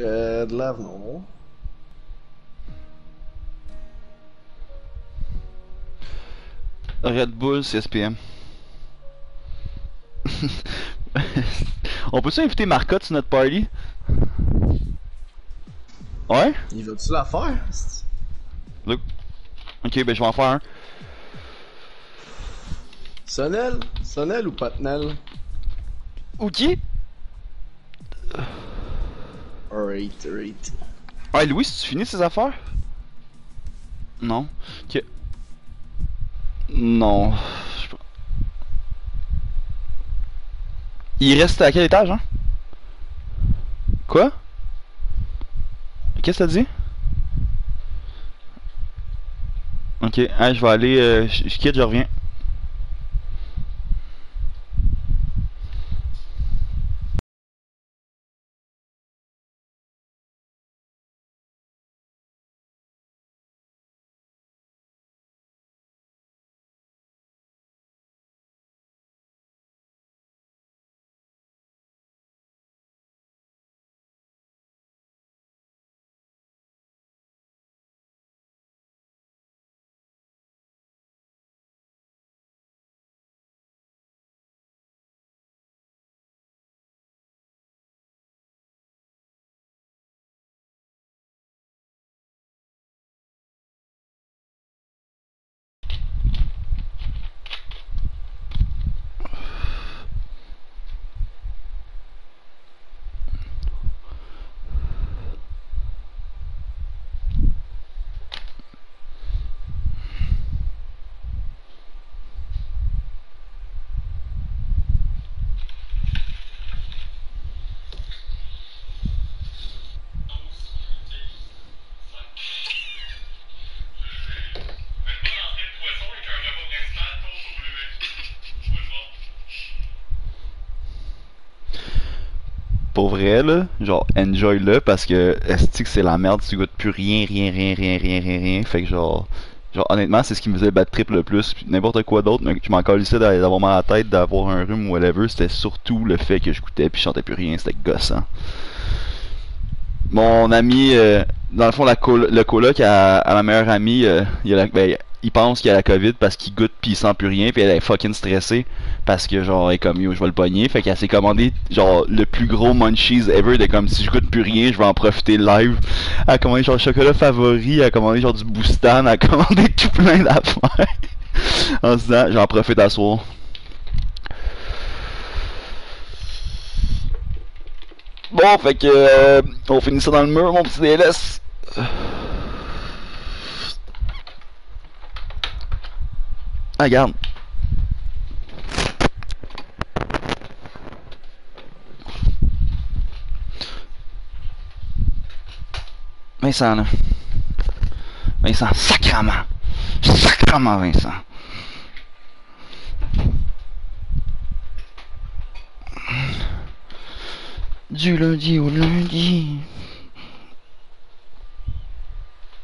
Lavnon. Red Bull, CSPM. On peut-tu inviter Marcotte sur notre party? Ouais? Il veut-tu la faire? Look. Ok, ben je vais en faire un. Sonnel? Sonnel ou Patnel? Ok. Alright, alright. Ouais, Louis, tu finis ces affaires? Non. Ok. Non. Il reste à quel étage, hein? Quoi? Qu'est-ce que t'as dit? Ok, hein, je vais aller. euh, je quitte, je reviens. Genre, enjoy-le parce que est que c'est la merde, tu goûtes plus rien, rien, rien, rien, rien, rien, rien. Fait que genre, genre honnêtement, c'est ce qui me faisait battre trip le plus. N'importe quoi d'autre, mais je m'en d'a- d'avoir mal à la tête, d'avoir un rhume ou whatever. C'était surtout le fait que je goûtais puis je sentais plus rien, c'était gossant. Mon ami, euh, dans le fond, la le coloc à, à ma meilleure amie, euh, il, a la- ben, il pense qu'il a la COVID parce qu'il goûte puis il sent plus rien puis elle est fucking stressée parce que genre elle est comme yo je vais le pogner. Fait qu'elle s'est commandé genre le plus gros munchies ever de comme si je goûte plus rien je vais en profiter live. Elle a commandé genre le chocolat favori elle a commandé genre du boostan elle a commandé tout plein d'affaires. En se disant j'en profite à soir. Bon fait que euh, on finit ça dans le mur mon petit DLS ah regarde Vincent, là. Vincent, sacrement. Sacrement, Vincent. Du lundi au lundi.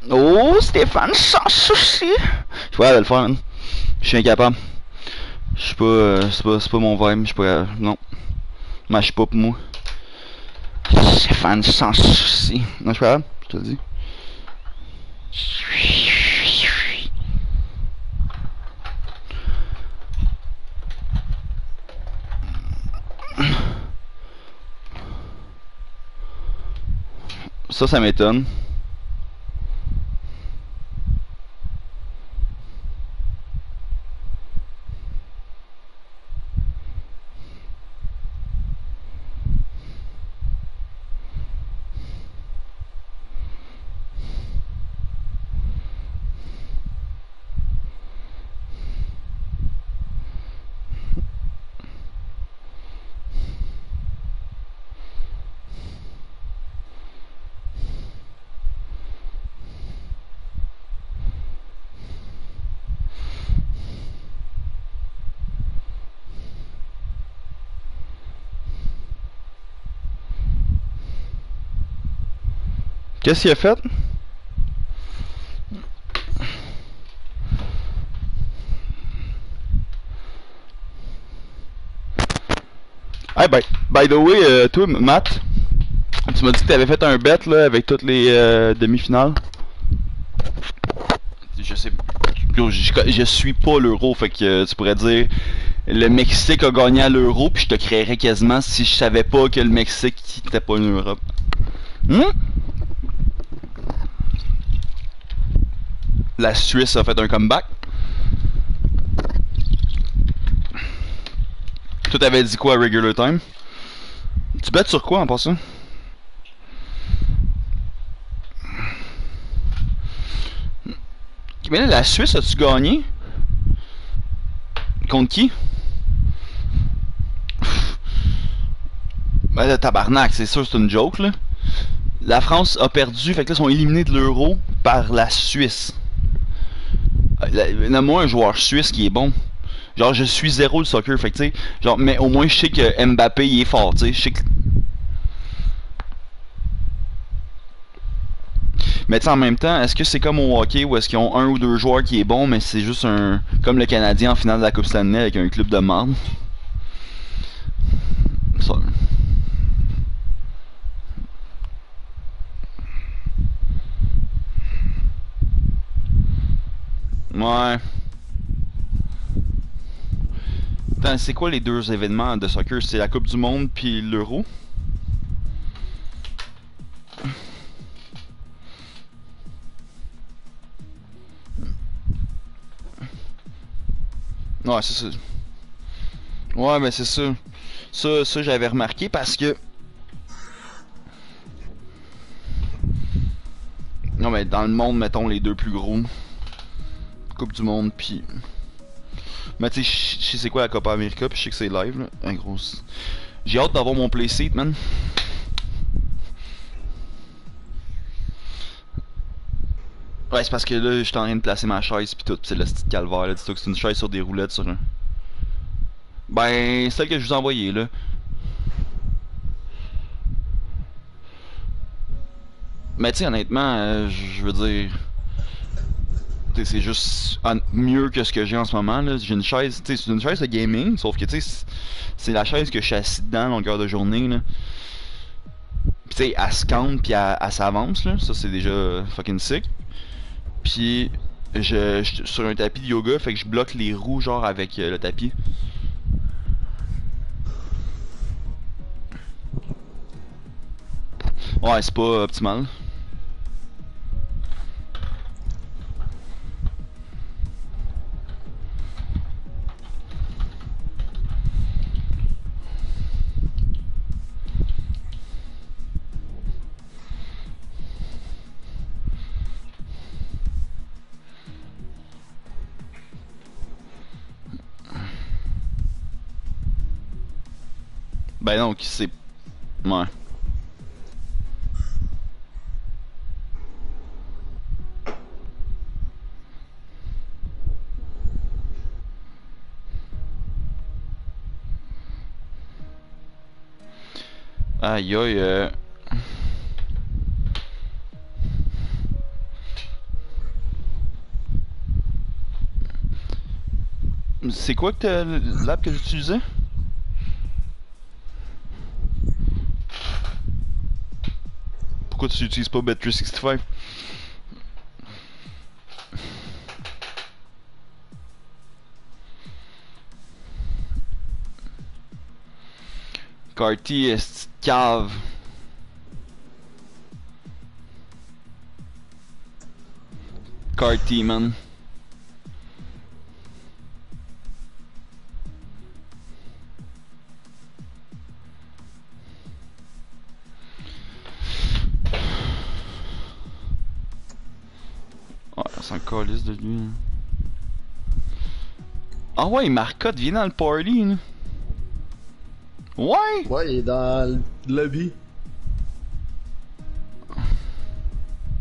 Oh, Stéphane, sans souci. Je vais le faire, man. Je suis incapable. Je suis pas, euh, c'est pas, pas mon vibe, je suis pas, euh, non. Marche pas pour moi. Stéphane, sans souci. Non, je suis pas capable, je te le dis. Ça, ça m'étonne. Qu'est-ce qu'il a fait? Hey, by, by the way, euh, toi, Matt, Tu m'as dit que t'avais fait un bet là avec toutes les euh, demi-finales. Je sais. Je suis pas l'euro, fait que euh, tu pourrais dire le Mexique a gagné à l'euro, puis je te créerais quasiment si je savais pas que le Mexique n'était pas une Europe. Hmm? La Suisse a fait un comeback. Toi t'avais dit quoi à regular time? Tu bêtes sur quoi en passant? Mais la Suisse, as-tu gagné? Contre qui? Ben là, tabarnak, c'est sûr, c'est une joke, là. La France a perdu, fait que là, ils sont éliminés de l'euro par la Suisse. Donne-moi un joueur suisse qui est bon. Genre, je suis zéro le soccer, fait genre, mais au moins, je sais que Mbappé, il est fort, tu sais. Je sais que Mais tu en même temps, est-ce que c'est comme au hockey où est-ce qu'ils ont un ou deux joueurs qui est bon, mais c'est juste un. Comme le Canadien en finale de la Coupe Stanley avec un club de marde? Ça. Ouais. C'est quoi les deux événements de soccer? C'est la Coupe du Monde puis l'Euro? Ouais, c'est ça. Ouais, mais c'est ça. Ça, ça j'avais remarqué parce que. Non, mais dans le monde, mettons les deux plus gros. Coupe du Monde, puis. Mais tu sais, je sais quoi la Copa América, puis je sais que c'est live, là. Un gros. J'ai hâte d'avoir mon playseat, man. Ouais, c'est parce que là, j'étais en train de placer ma chaise pis tout, c'est le petit calvaire là, dis-toi c'est une chaise sur des roulettes sur un. Ben, celle que je vous ai envoyée là. Mais tu honnêtement, euh, je veux dire. C'est juste mieux que ce que j'ai en ce moment. J'ai une chaise, c'est une chaise de gaming, sauf que tu sais, c'est la chaise que je suis assis dedans longueur de journée elle se campe elle, elle s'avance là, ça c'est déjà fucking sick. Puis je, je, sur un tapis de yoga, fait que je bloque les roues genre avec euh, le tapis. Ouais, c'est pas optimal. Ben qui c'est. Ouais. Aïe aïe. Euh... C'est quoi que l'app que j'utilisais? Pourquoi tu n'utilises pas Bet365? Carty est cave. Carty, man. De lui. Ah ouais, Marcotte vient dans le party. là. Ouais! Ouais, il est dans le lobby.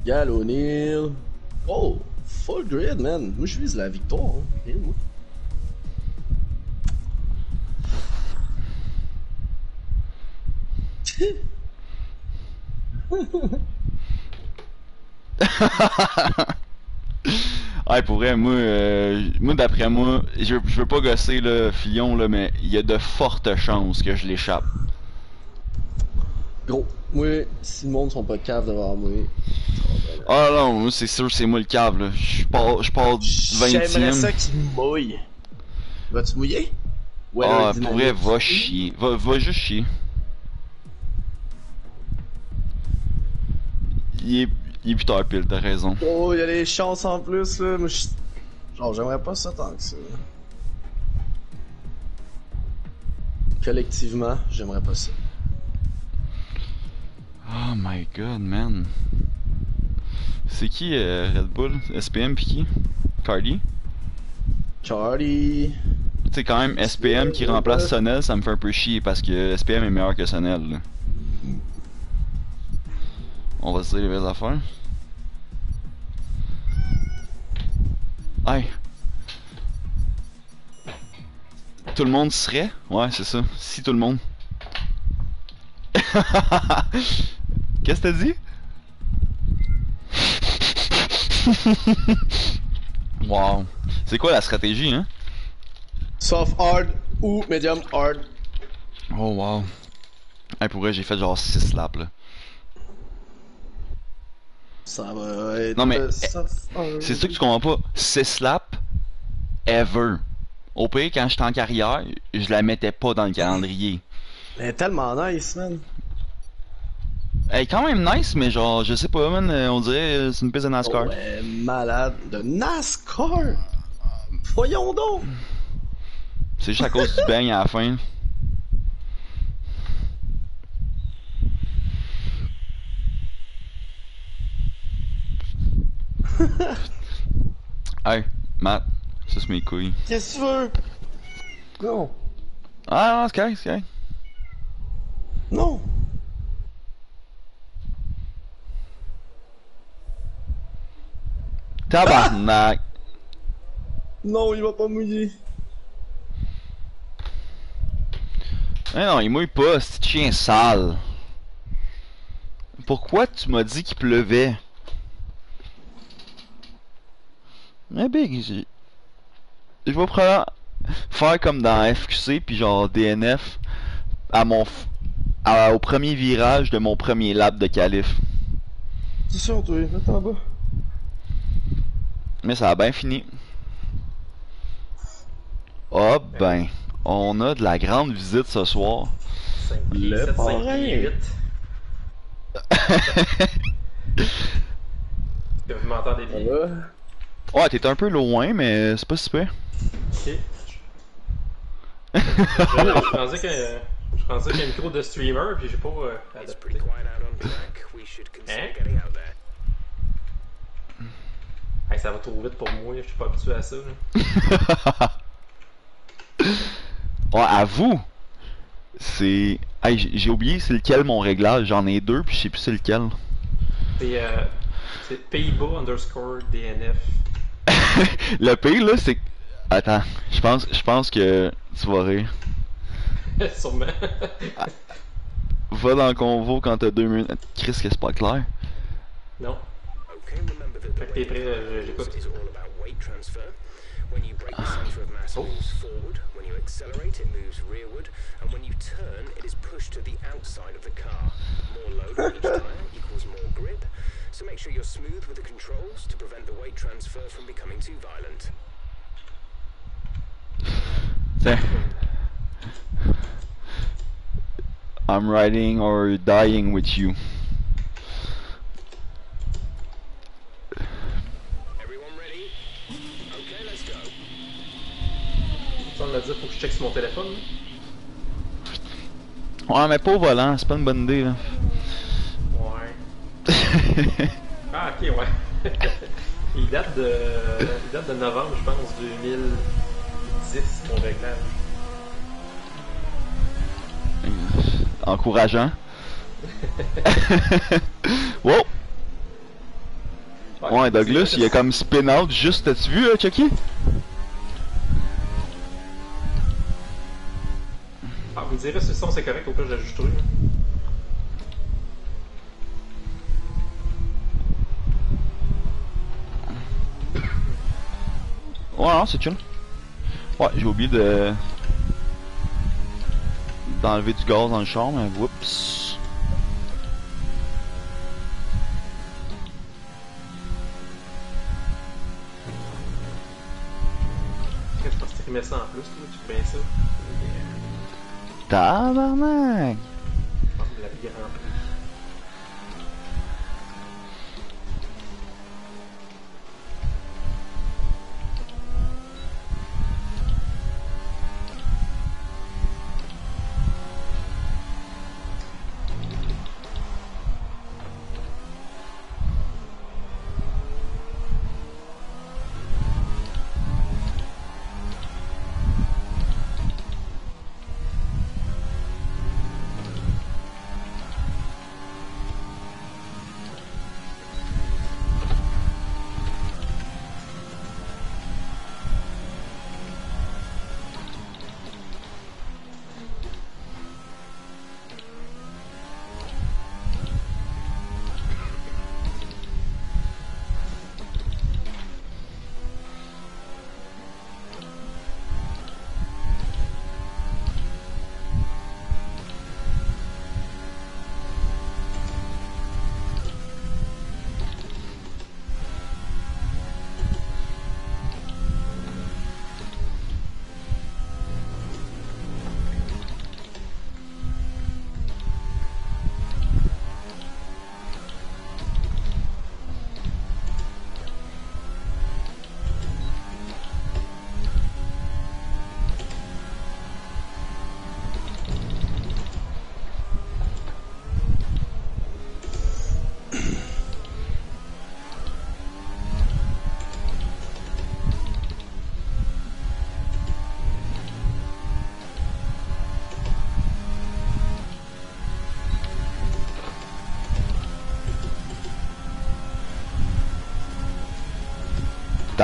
Gal O'Neill. Oh, full grid, man. Moi, je vise la victoire. Hein. Moi. Pour vrai, moi, euh, moi d'après moi, je, je veux pas gosser le Fillon, là, mais il y a de fortes chances que je l'échappe. Gros, Moi, si le monde sont pas caves devant moi. Ah non, moi, c'est sûr, c'est moi le câble, là. Je pars, je pars J'aimerais 20ème. ça qu'il mouille. Vas-tu mouiller? Ouais, Ah, pour vrai, va chier. Va, va juste chier. Il est, il est plus tard pile, t'as raison. Oh, il y a des chances en plus, là. Moi, je- Genre, j'aimerais pas ça tant que ça. Collectivement, j'aimerais pas ça. Oh my god, man. C'est qui euh, Red Bull? SPM pis qui? Cardi? Charlie. Tu sais, quand même, SPM qui remplace Sonel, ça me fait un peu chier parce que SPM est meilleur que Sonel. On va se dire les vraies affaires. Hey. Tout le monde serait? Ouais, c'est ça. Si tout le monde. Qu'est-ce que t'as dit? Wow. C'est quoi la stratégie, hein? Soft hard ou medium hard? Oh wow. Hey, pour vrai, j'ai fait genre 6 slaps là. Ça va être. Non, mais, euh, soft hard. C'est ça que tu comprends pas. 6 slaps, ever. Au pire, quand j'étais en carrière, je la mettais pas dans le calendrier. Elle est tellement nice, man. Elle est quand même nice, mais genre, je sais pas, man, euh, on dirait euh, c'est une piste de NASCAR. Oh, elle est malade. De NASCAR! Voyons donc! C'est juste à cause du bang à la fin. hey, Matt, ça c'est mes couilles. Qu'est-ce que tu veux? Non. Ah, non, c'est correct, c'est correct. Non. Tabarnak! Non, il va pas mouiller. Eh non, il mouille pas, c'est chien sale. Pourquoi tu m'as dit qu'il pleuvait? Eh big, j'ai- je vais probablement faire comme dans FQC puis genre DNF à mon f- à- au premier virage de mon premier lap de qualif. C'est sûr, toi, mets en bas. Mais ça a bien fini. Oh ben, on a de la grande visite ce soir. 5 pieds Le 7, 5 parrain. pieds 8. Que vous m'entendez bien? Ouais, t'es un peu loin, mais c'est pas si pire. Ok. Je je pensais que je pensais qu'il y a un micro de streamer puis j'ai pas euh, It's adapté. pretty quiet out on track. We should consider Eh? getting out there. Hey, ça va trop vite pour moi, je suis pas habitué à ça. là. Ouais, à vous. C'est. Hey, j'ai- oublié c'est lequel mon réglage. J'en ai deux, puis je sais plus c'est lequel. C'est euh, c'est Pays-Bas underscore DNF. Le pire là, c'est. Attends, je pense, je pense que tu vas rire. Sûrement. Va dans le convo quand t'as deux minutes. Chris, que c'est pas clair. non. Fait que t'es prêt, j'écoute. When you brake, the center of mass moves forward. When you accelerate, it moves rearward. And when you turn, it is pushed to the outside of the car. More load on each tire equals more grip. So make sure you're smooth with the controls to prevent the weight transfer from becoming too violent. Tiens. I'm riding or dying with you. Dit, faut que je check sur mon téléphone. Ouais, mais pas au volant, c'est pas une bonne idée là. Ouais. Ah, ok, ouais. il, date de, il date de novembre, je pense, 2010, mon réglage. Encourageant. wow! Ouais, Douglas, il a comme spin out juste, t'as-tu vu, euh, Chucky? dirais si le son c'est correct, au cas j'ajusterai. Hein. Ouais, non, c'est chill. Ouais, j'ai oublié de. d'enlever du gaz dans le char, mais whoops. Je pense que tu remets ça en plus, tu fais ça. Yeah. Tabarnak!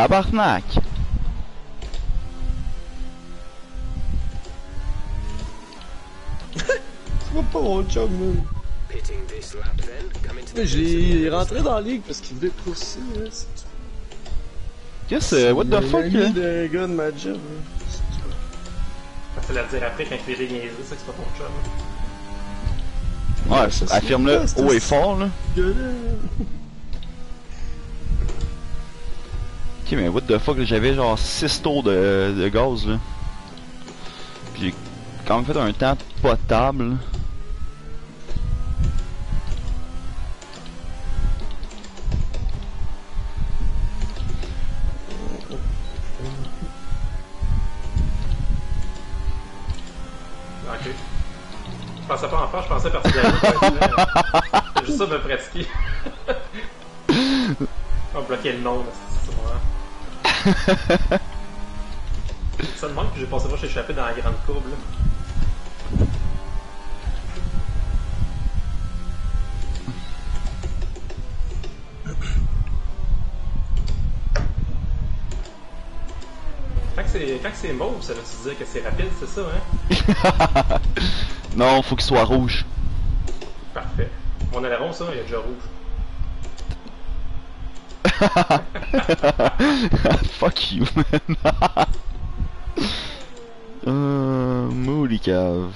Tabarnak! Tu vois pas mon chum, man. Mais j'ai rentré dans la ligue parce qu'il voulait pousser, hein, c'est. Qu'est-ce que what the Il a fuck, là? de gars de ma job, hein. C'est. Facile à dire après quand il fait des c'est que c'est pas ton chum. Ouais, ça, c'est affirme-le c'est- haut et fort, là. Ok, mais what the fuck, j'avais genre 6 tours de, de gaz, là. Puis j'ai quand même fait un temps potable. Ok. Je pensais pas en faire, je pensais partir de là. C'est juste ça me pratiquer. On bloquer le nom, là. Ça me manque que j'ai pensé pas échappé dans la grande courbe là. Quand que c'est quand que c'est mauve, ça veut-tu dire que c'est rapide, c'est ça, hein? non, faut qu'il soit rouge. Parfait. Mon aileron, ça, il est déjà rouge. Fuck you, man. euh, Moody Cave.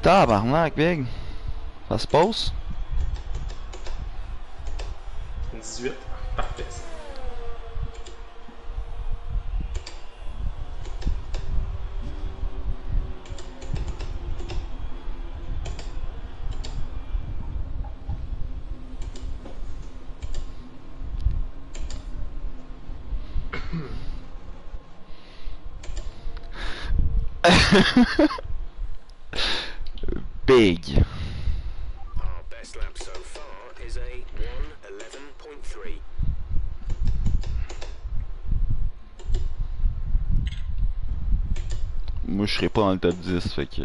Tabarnak, big. Ça se passe? 18. Parfait. ça. Big. Our best lap so far is a 111.3. Moi, je serais pas dans le top 10, fait que.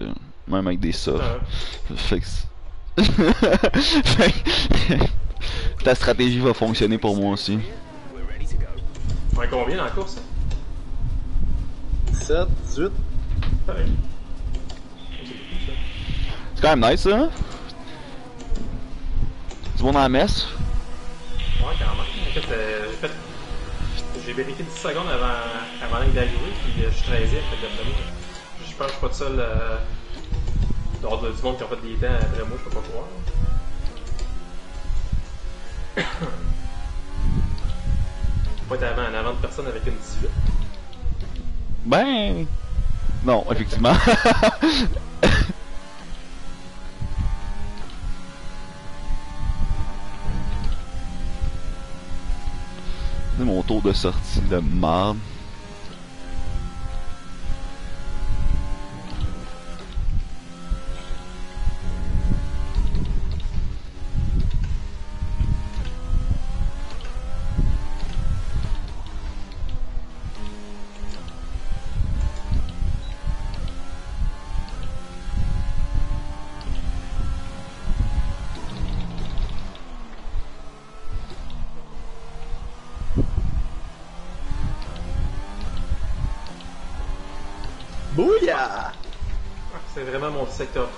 Même avec des softs. Ah, Fait que. Fait Ta stratégie va fonctionner pour moi aussi. On est combien dans la course? hein? 7, 18. Pareil. C'est quand même nice, ça. hein? Du monde dans la messe? Ouais, quand même. Euh, j'ai fait j'ai vérifié 10 secondes avant, avant d'arriver, puis euh, je suis 13 e fait que pense que je suis pas le seul euh, dehors de- du monde qui a fait des temps après moi, je peux pas croire. Faut pas être avant, en avant de personne avec une 18. Ben. Non, effectivement. C'est mon tour de sortie de marde.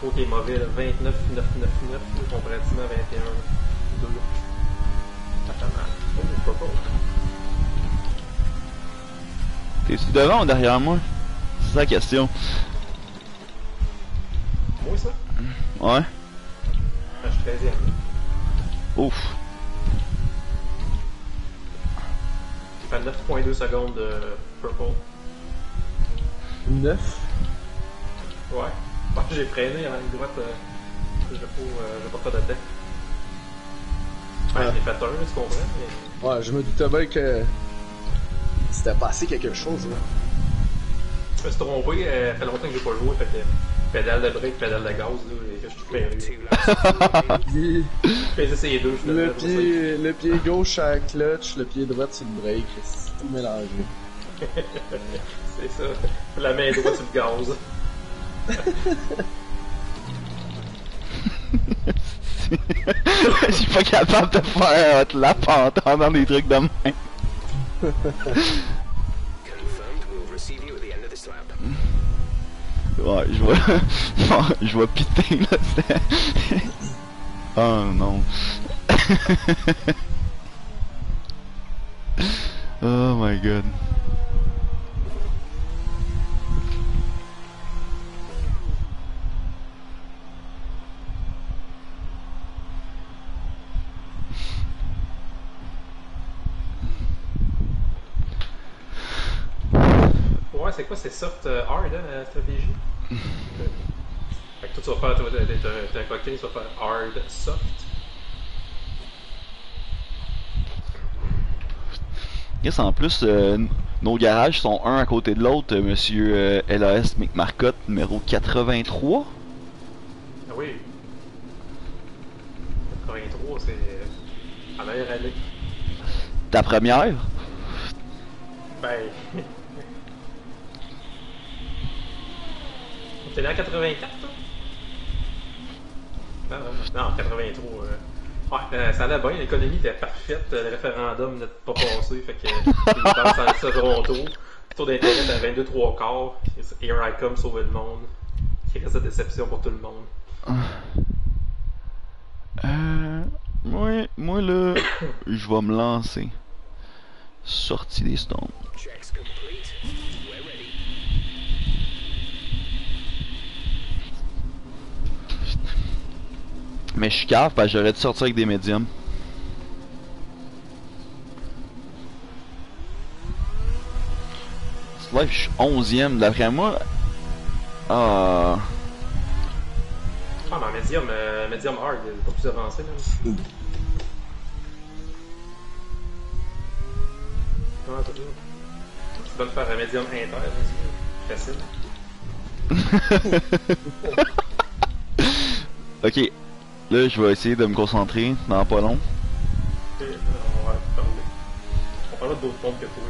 Trop qui est mauvais, là. 29, 9, 9, 9, comparativement à 21, 2. Ça fait mal. Oh, peux pas. T'es-tu devant ou derrière moi? C'est ça la question. Moi, ça? Ouais. Ah, je suis 13 Ouf. J'ai fait 9.2 secondes de purple. 9. J'ai freiné la ligne droite. Euh, je vais pas, euh, pas faire de tech. Ouais, Ah. j'ai fait un, tu comprends? Ouais, je me doutais bien que c'était passé quelque chose là. Je me suis trompé, euh, ça fait longtemps que j'ai pas joué, fait que pédale de break, pédale de gaz, là, et que je suis perdu. Je faisais ces deux, je le pied, le pied gauche à la clutch, le pied droit sur le break, c'est tout mélangé. C'est ça. La main droite sur le gaz. Je suis pas capable de faire un hot lap en des trucs de lap. Ouais, je vois. je vois piter là. oh non. oh my god. C'est quoi, c'est soft euh, hard, hein, la stratégie? fait que toi, tu vas faire, toi, t'es un- coquin, tu vas faire hard, soft. Yes, en plus, euh, nos garages sont un à côté de l'autre, euh, monsieur euh, LAS McMarcotte, numéro 83. Ah oui. 83, c'est la meilleure année. Ta première? Ben. T'es né en 84, toi? Non, non, non, 83. euh. Ouais, euh, ça allait bien, l'économie était parfaite, le référendum n'était pas passé, fait que les dépenses en à Toronto, taux d'intérêt à 22 3 quarts, Here I come sauver le monde, qui reste de déception pour tout le monde. Euh. Moi, moi là, je vais me lancer. Sortie des stones. Checks complete. We're ready. Mais je suis cave parce que j'aurais dû sortir avec des médiums. Là, je suis 11ème d'après moi. Ah. Ah, mais en medium, euh, medium hard, il est pas plus avancé, même. Comment t'as dit? Tu dois le faire un medium inter, c'est facile. ok. Là, je vais essayer de me concentrer dans pas long. Ok, euh, on va parler. On parlera d'autres mondes que toi.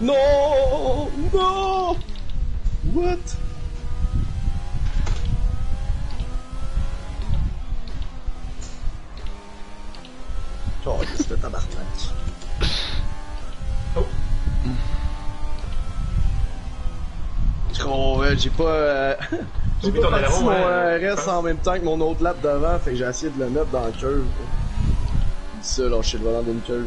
No! No! What? Oh, qu'est-ce que tabarnak? Oh! Oh! j'ai pas. euh, j'ai pas ton parti aileron, mon hein, euh, je RS pense. en même temps que mon autre lap devant, fait que j'ai essayé de le mettre dans le curve. Ça, lâcher le volant d'une curve.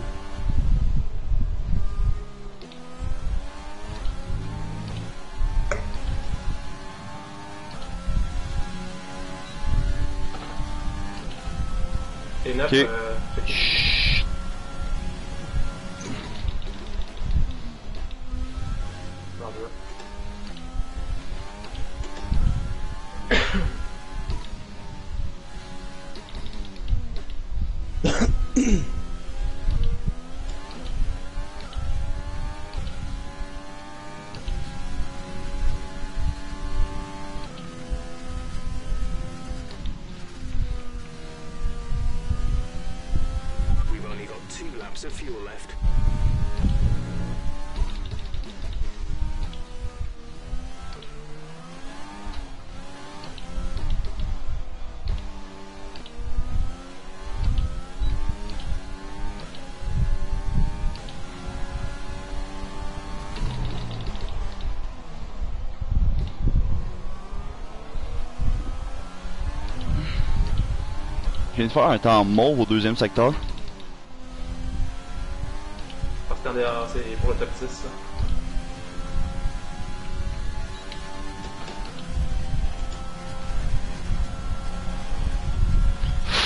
T'es neuf, Ok. euh, viens de faire un temps mauve au deuxième secteur. Parce qu'en dehors, c'est pour le top 10, ça.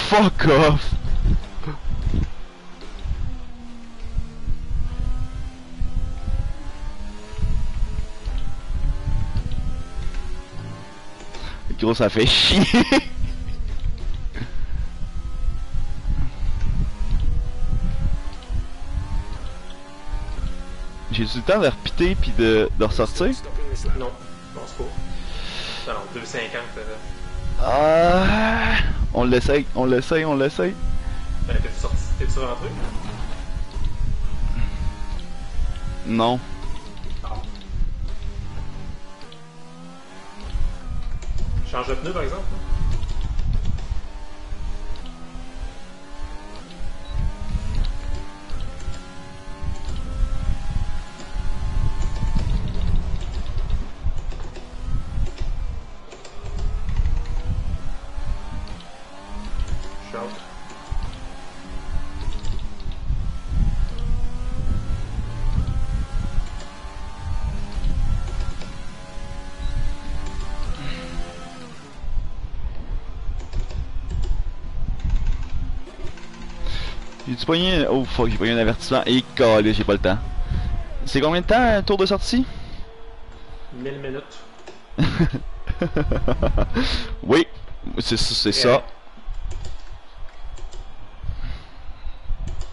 Fuck off! Gros, ça fait chier! J'ai eu le temps de repiter puis de, de ressortir? Non, non, c'est pas. Non, non, 2,50. Euh, Ah, on l'essaye, on l'essaye, on l'essaye. ben, t'es-tu sorti? T'es-tu rentré? Non. Ah. Change de pneu, par exemple? J'ai-tu pogné... Oh fuck, j'ai pogné un avertissement. Et calé, j'ai pas le temps. C'est combien de temps un tour de sortie? 1000 minutes. Oui, c'est c'est ça.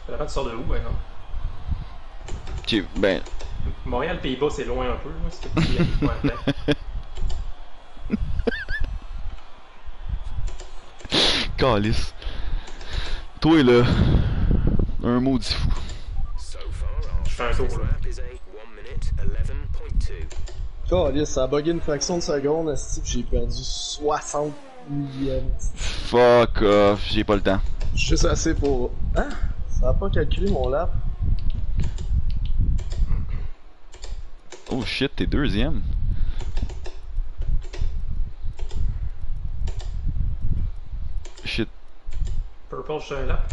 Ça dépend, tu sors de où, par exemple? Ok, ben... Montréal, Pays-Bas, c'est loin un peu. C'est de temps. Calice. Toi là, un maudit fou. Je fais un tour, là. lap is a 1 minute 11.2. Calisse, ça a bugué une fraction de seconde, j'ai perdu 60 millièmes. Fuck off, j'ai pas le temps. Juste assez pour. Hein? Ça a pas calculé mon lap. Oh shit, t'es deuxième. Shit. Purple, je suis un lap.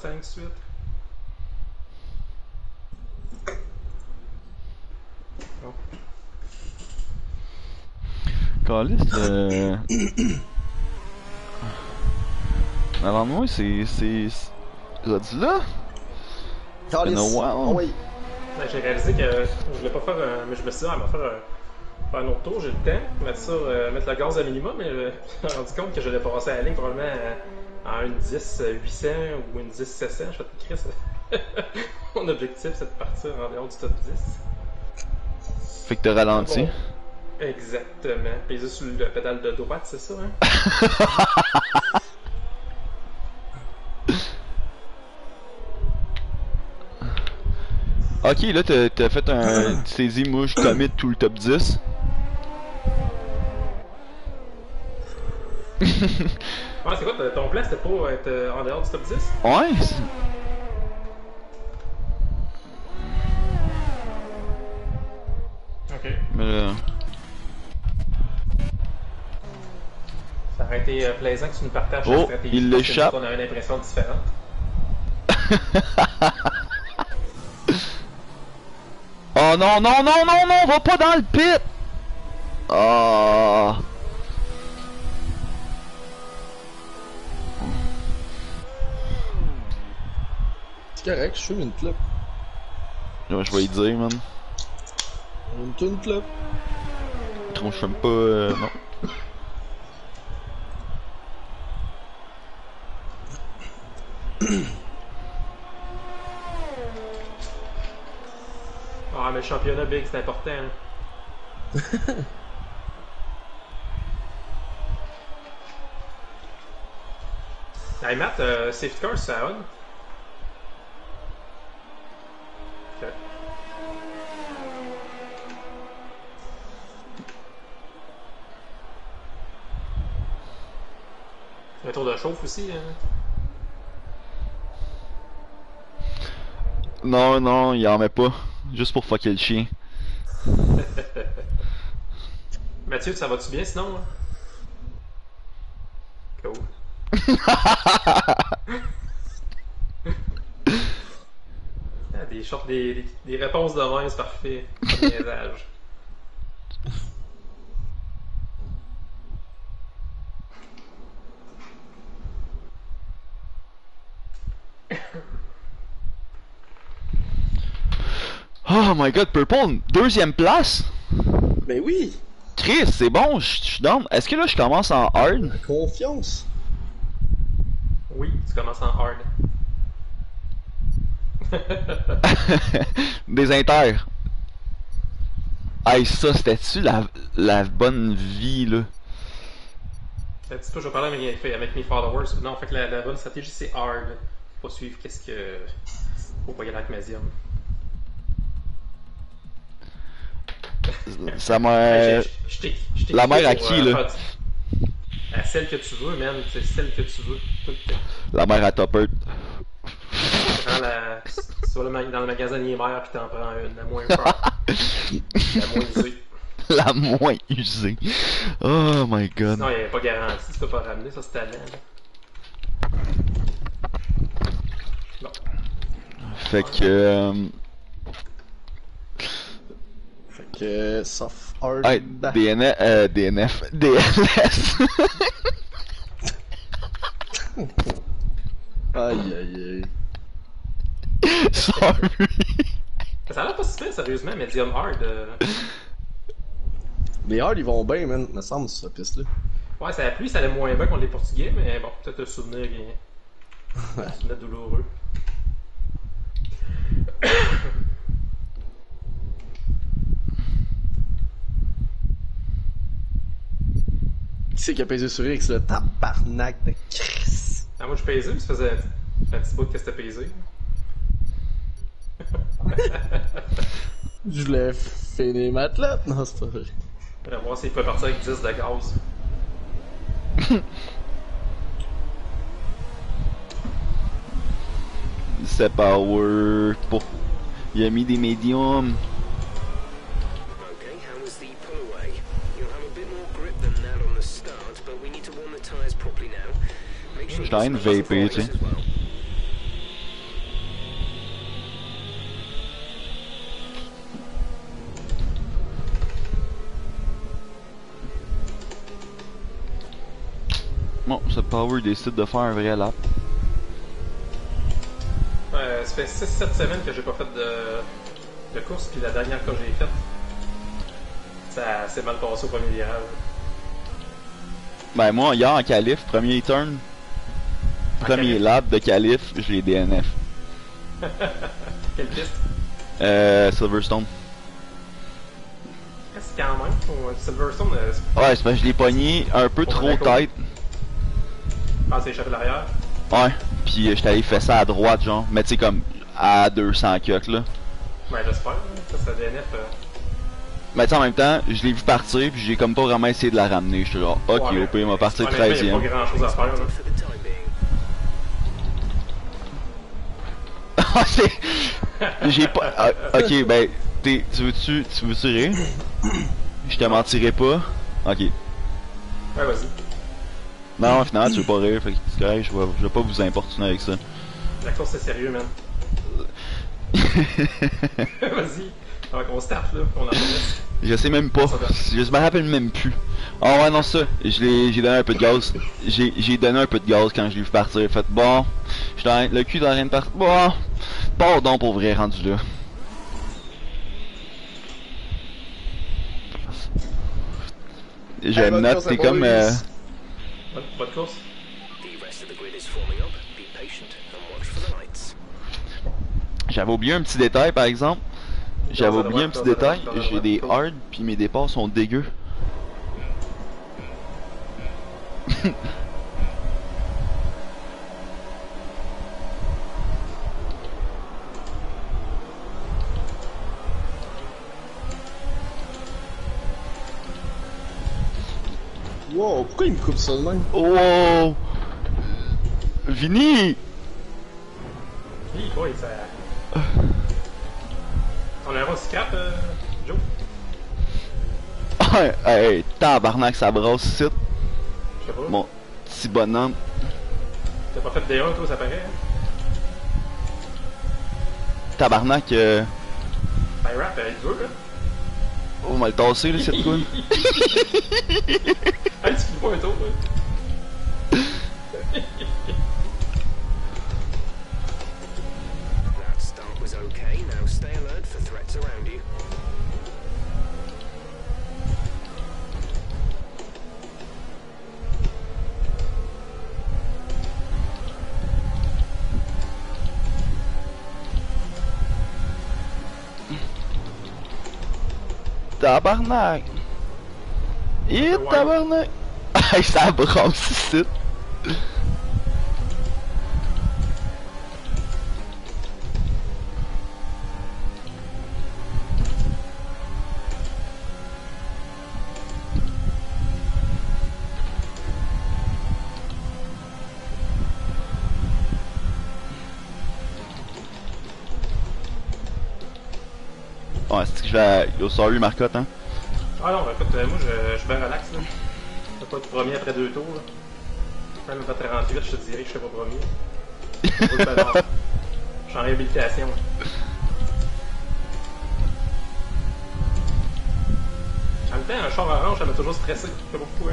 5 suite. Oh. Calice, euh... Alors, moi, c'est. c'est. J'ai là? Calice! Oh, oui! J'ai réalisé que je voulais pas faire. Euh, mais je me suis dit, ah, mais faire. Faire un autre tour, j'ai le temps, mettre ça, euh, mettre la gaz à minimum, mais euh, je me suis rendu compte que j'allais passer à la ligne probablement euh, à, à une 10 800 ou une 10 700. Je fais Chris, mon objectif c'est de partir en dehors du top 10. Fait que t'as ralenti. Bon. Exactement. Peser sur le pédale de droite, c'est ça, hein? Ok, là t'as t'as fait un... Tu t'es dit, moi je commit tout le top 10. Ouais, c'est quoi, ton plan c'était pas être euh, en dehors du top 10? Ouais, Ok. mais là... Ça aurait été euh, plaisant que tu nous partages Oh, ta stratégie. il l'échappe. On a une impression différente. Oh non, non, non, non, non, va pas dans le pit! Oh. C'est correct, je fume une clope. Ouais, je vais y dire, man. Une une clope. Tron, je fume pas. Euh, non. Ah, mais le championnat Big, c'est important. hein. hey Matt, euh, safety car, ça on? Chauffe aussi. Hein? Non, non, il en met pas. Juste pour fucker le chien. Mathieu, ça va-tu bien sinon? hein? Cool. Ah, des, shorts, des, des, des réponses de même, c'est parfait. Pas de niaisage. Oh my god, Purple, deuxième place? Ben oui, Chris, c'est bon, je suis down. Est-ce que là je commence en hard? confiance. Oui, tu commences en hard. Des inters. Hey, ça, c'était-tu la, la bonne vie, là? Un petit peu, je vais parler avec mes, avec mes followers. Non, fait que la, la bonne stratégie, c'est hard. Faut pas suivre qu'est-ce que. Faut pas y aller avec. Je je t'ai Euh, la mère à qui, euh, là? faire- À celle que tu veux, man. C'est celle que tu veux. Tout le temps. La mère à Topper. Prends la... Le ma- dans le magasin Niemeyer puis t'en prends une, la moins la moins usée. La moins usée. Oh my god. Sinon, il n'y pas garantie, tu peux pas ramener, ça talent. là. Bon. Fait que... euh, que soft hard. Hey, DNF... Euh, DNF... DNS. Aïe aïe aïe. Sorry. Ça a l'air pas si pire, sérieusement, Medium Hard. euh. Les hard ils vont bien, man, me semble, sur cette piste-là. Ouais, ça a plu, ça allait moins bien contre les Portugais, mais bon, peut-être un souvenir, un souvenir douloureux. Qui c'est qui a pesé sur X, le tabarnak de Chris? Ah, moi, je pesais, mais ça faisait un petit bout que c'était pesé. Je voulais finir ma athlète? Non, c'est pas vrai. On va voir s'il peut partir avec 10 de gaz. C'est power. Pour... Il a mis des médiums. Tu sais. as well. Power décide de faire un vrai lap. Ouais, ça fait 6-7 semaines que j'ai pas fait de, de course, puis la dernière que j'ai faite, ça s'est mal passé au premier virage. Ben moi, hier en qualif, premier turn, premier lap de qualif, je l'ai DNF. Quelle piste? Euh, Silverstone. Ah, C'est quand même, au Silverstone, euh, c'est- Ouais, c'est parce que je l'ai pogné un peu Pour trop tête. ah, c'est échappé l'arrière? Ouais. Puis euh, j'étais allé faire ça à droite, genre. Mais tu sais, comme à 200 coques, là. Ouais, j'espère, hein. ça, ça DNF. euh, Mais tu sais, en même temps, je l'ai vu partir, puis j'ai comme pas vraiment essayé de la ramener. J'étais genre, ok, ouais, au pire, il m'a parti honnêtement, Il 13 n'y a e pas grand chose à faire, là. J'ai pas. ah, ok, ben, t'es- tu veux-tu tu veux-tu rire? Je te mentirai pas. Ok. Ouais, vas-y. Non, finalement, tu veux pas rire, fait que c'est correct, je vais, je vais pas vous importuner avec ça. La course, c'est sérieux, man. vas-y. Avant qu'on starte, là, on en reste. Je sais même pas. Je me rappelle même plus. Ah ouais, non, ça. Je l'ai, j'ai donné un peu de gaz. J'ai, j'ai donné un peu de gaz quand je l'ai vu partir. Fait bon. Le cul dans rien de partir. Bon. Pardon pour vrai rendu là. Je Hey, note, t'es comme. euh, Bonne, course? J'avais oublié un petit détail par exemple. J'avais oublié un petit détail. J'ai des hard puis mes départs sont dégueux. Wow, pourquoi il me coupe ça de même? Oh! Vini! Oui, ça. On a un scrap, euh, Joe? Ouais, hey, tabarnak, ça brasse ici. Je sais pas. Mon petit bonhomme. T'as pas fait des 1, toi, ça paraît, hein? Tabarnak, euh... Ben, rap, elle est dure, hein? Oh, on va le tasser, là, cette couille. Hey, tu fais pas un tour, hein? Alert for threats around you. Tabarnak! Et Ouais. tabarnak! Hey, ça brasse ici. Que je vais. Yo, sorry, Marcotte, hein. Ah non, écoute, euh, moi, je, je suis bien relax, là. Je vais pas être premier après deux tours, là. Même pas 38, je te dirais que je serais pas premier. Je suis en réhabilitation. En même temps, un char orange, ça m'a toujours stressé. Je sais pas pourquoi,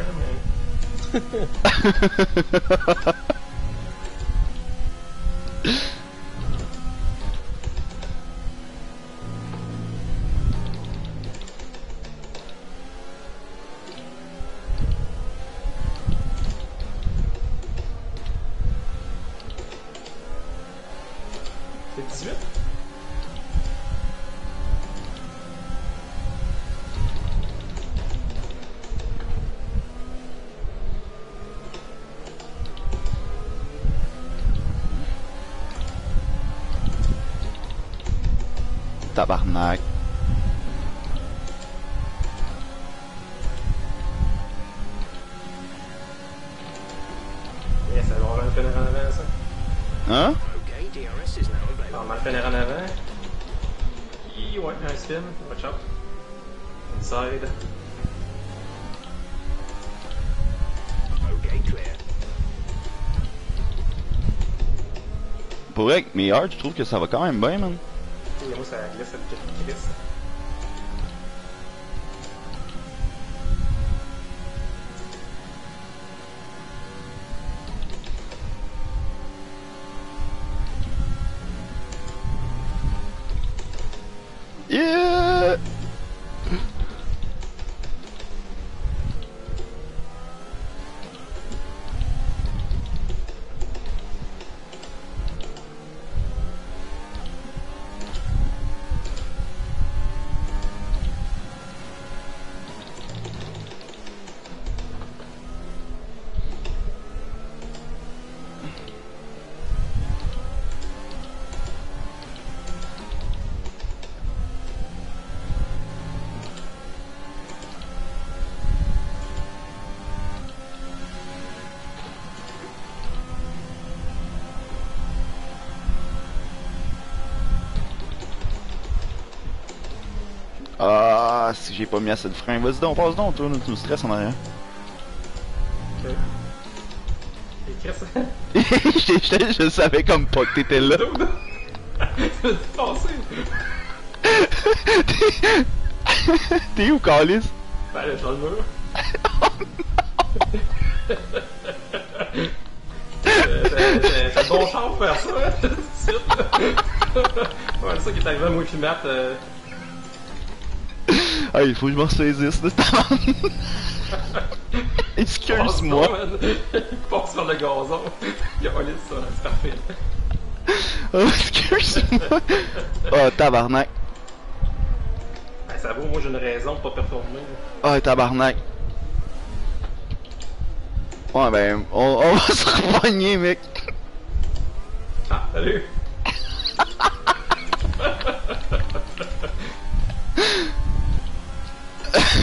mais... vrai, avec mes hards, je trouve que ça va quand même bien, man? Pas mis assez de frein. Vas-y donc, passe donc, toi, tu nous stresses en arrière. Ok. Et Chris, je, je- je savais comme pas que t'étais là. T'es où, Calis? Ben là, dans le mur. Euh, c'est- C'est bon char pour faire ça, hein, tout de suite. Ouais, c'est ça qui est arrivé à moi qui Matt. euh, Ah, il faut que je me ressaisisse de Excuse-moi. passe, man. Il passe sur le gazon. Il a volé ça, c'est parfait. Oh, excuse-moi. Oh, tabarnak. Ben, ça vaut, moi j'ai une raison pour pas performer. Oh, tabarnak. Ouais, ben, on, on va se repogner, mec. Ah, salut!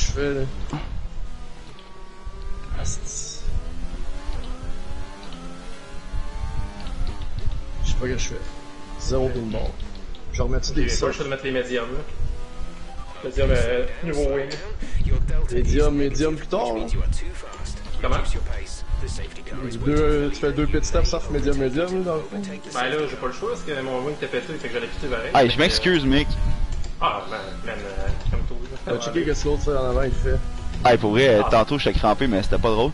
je fais là? Asti. Je sais pas ce que je fais. Zéro pinball. Je remets-tu J'ai des pas le softs? choix de mettre les médiums là. Médium euh, niveau wing. Médium, médium plus tard, là. Comment? Deux, tu fais deux pit stops, soft, médium, médium, là, dans le fond. Ben là, j'ai pas le choix parce que mon wing était pété, fait que j'allais quitter pareil. Hey, Fait je m'excuse, mec. Ah, man, man, euh, comme tout. Va checker qu'est-ce que l'autre fait en avant il fait. Hey, pour vrai, euh, Ah. tantôt j'étais crampé, mais c'était pas drôle.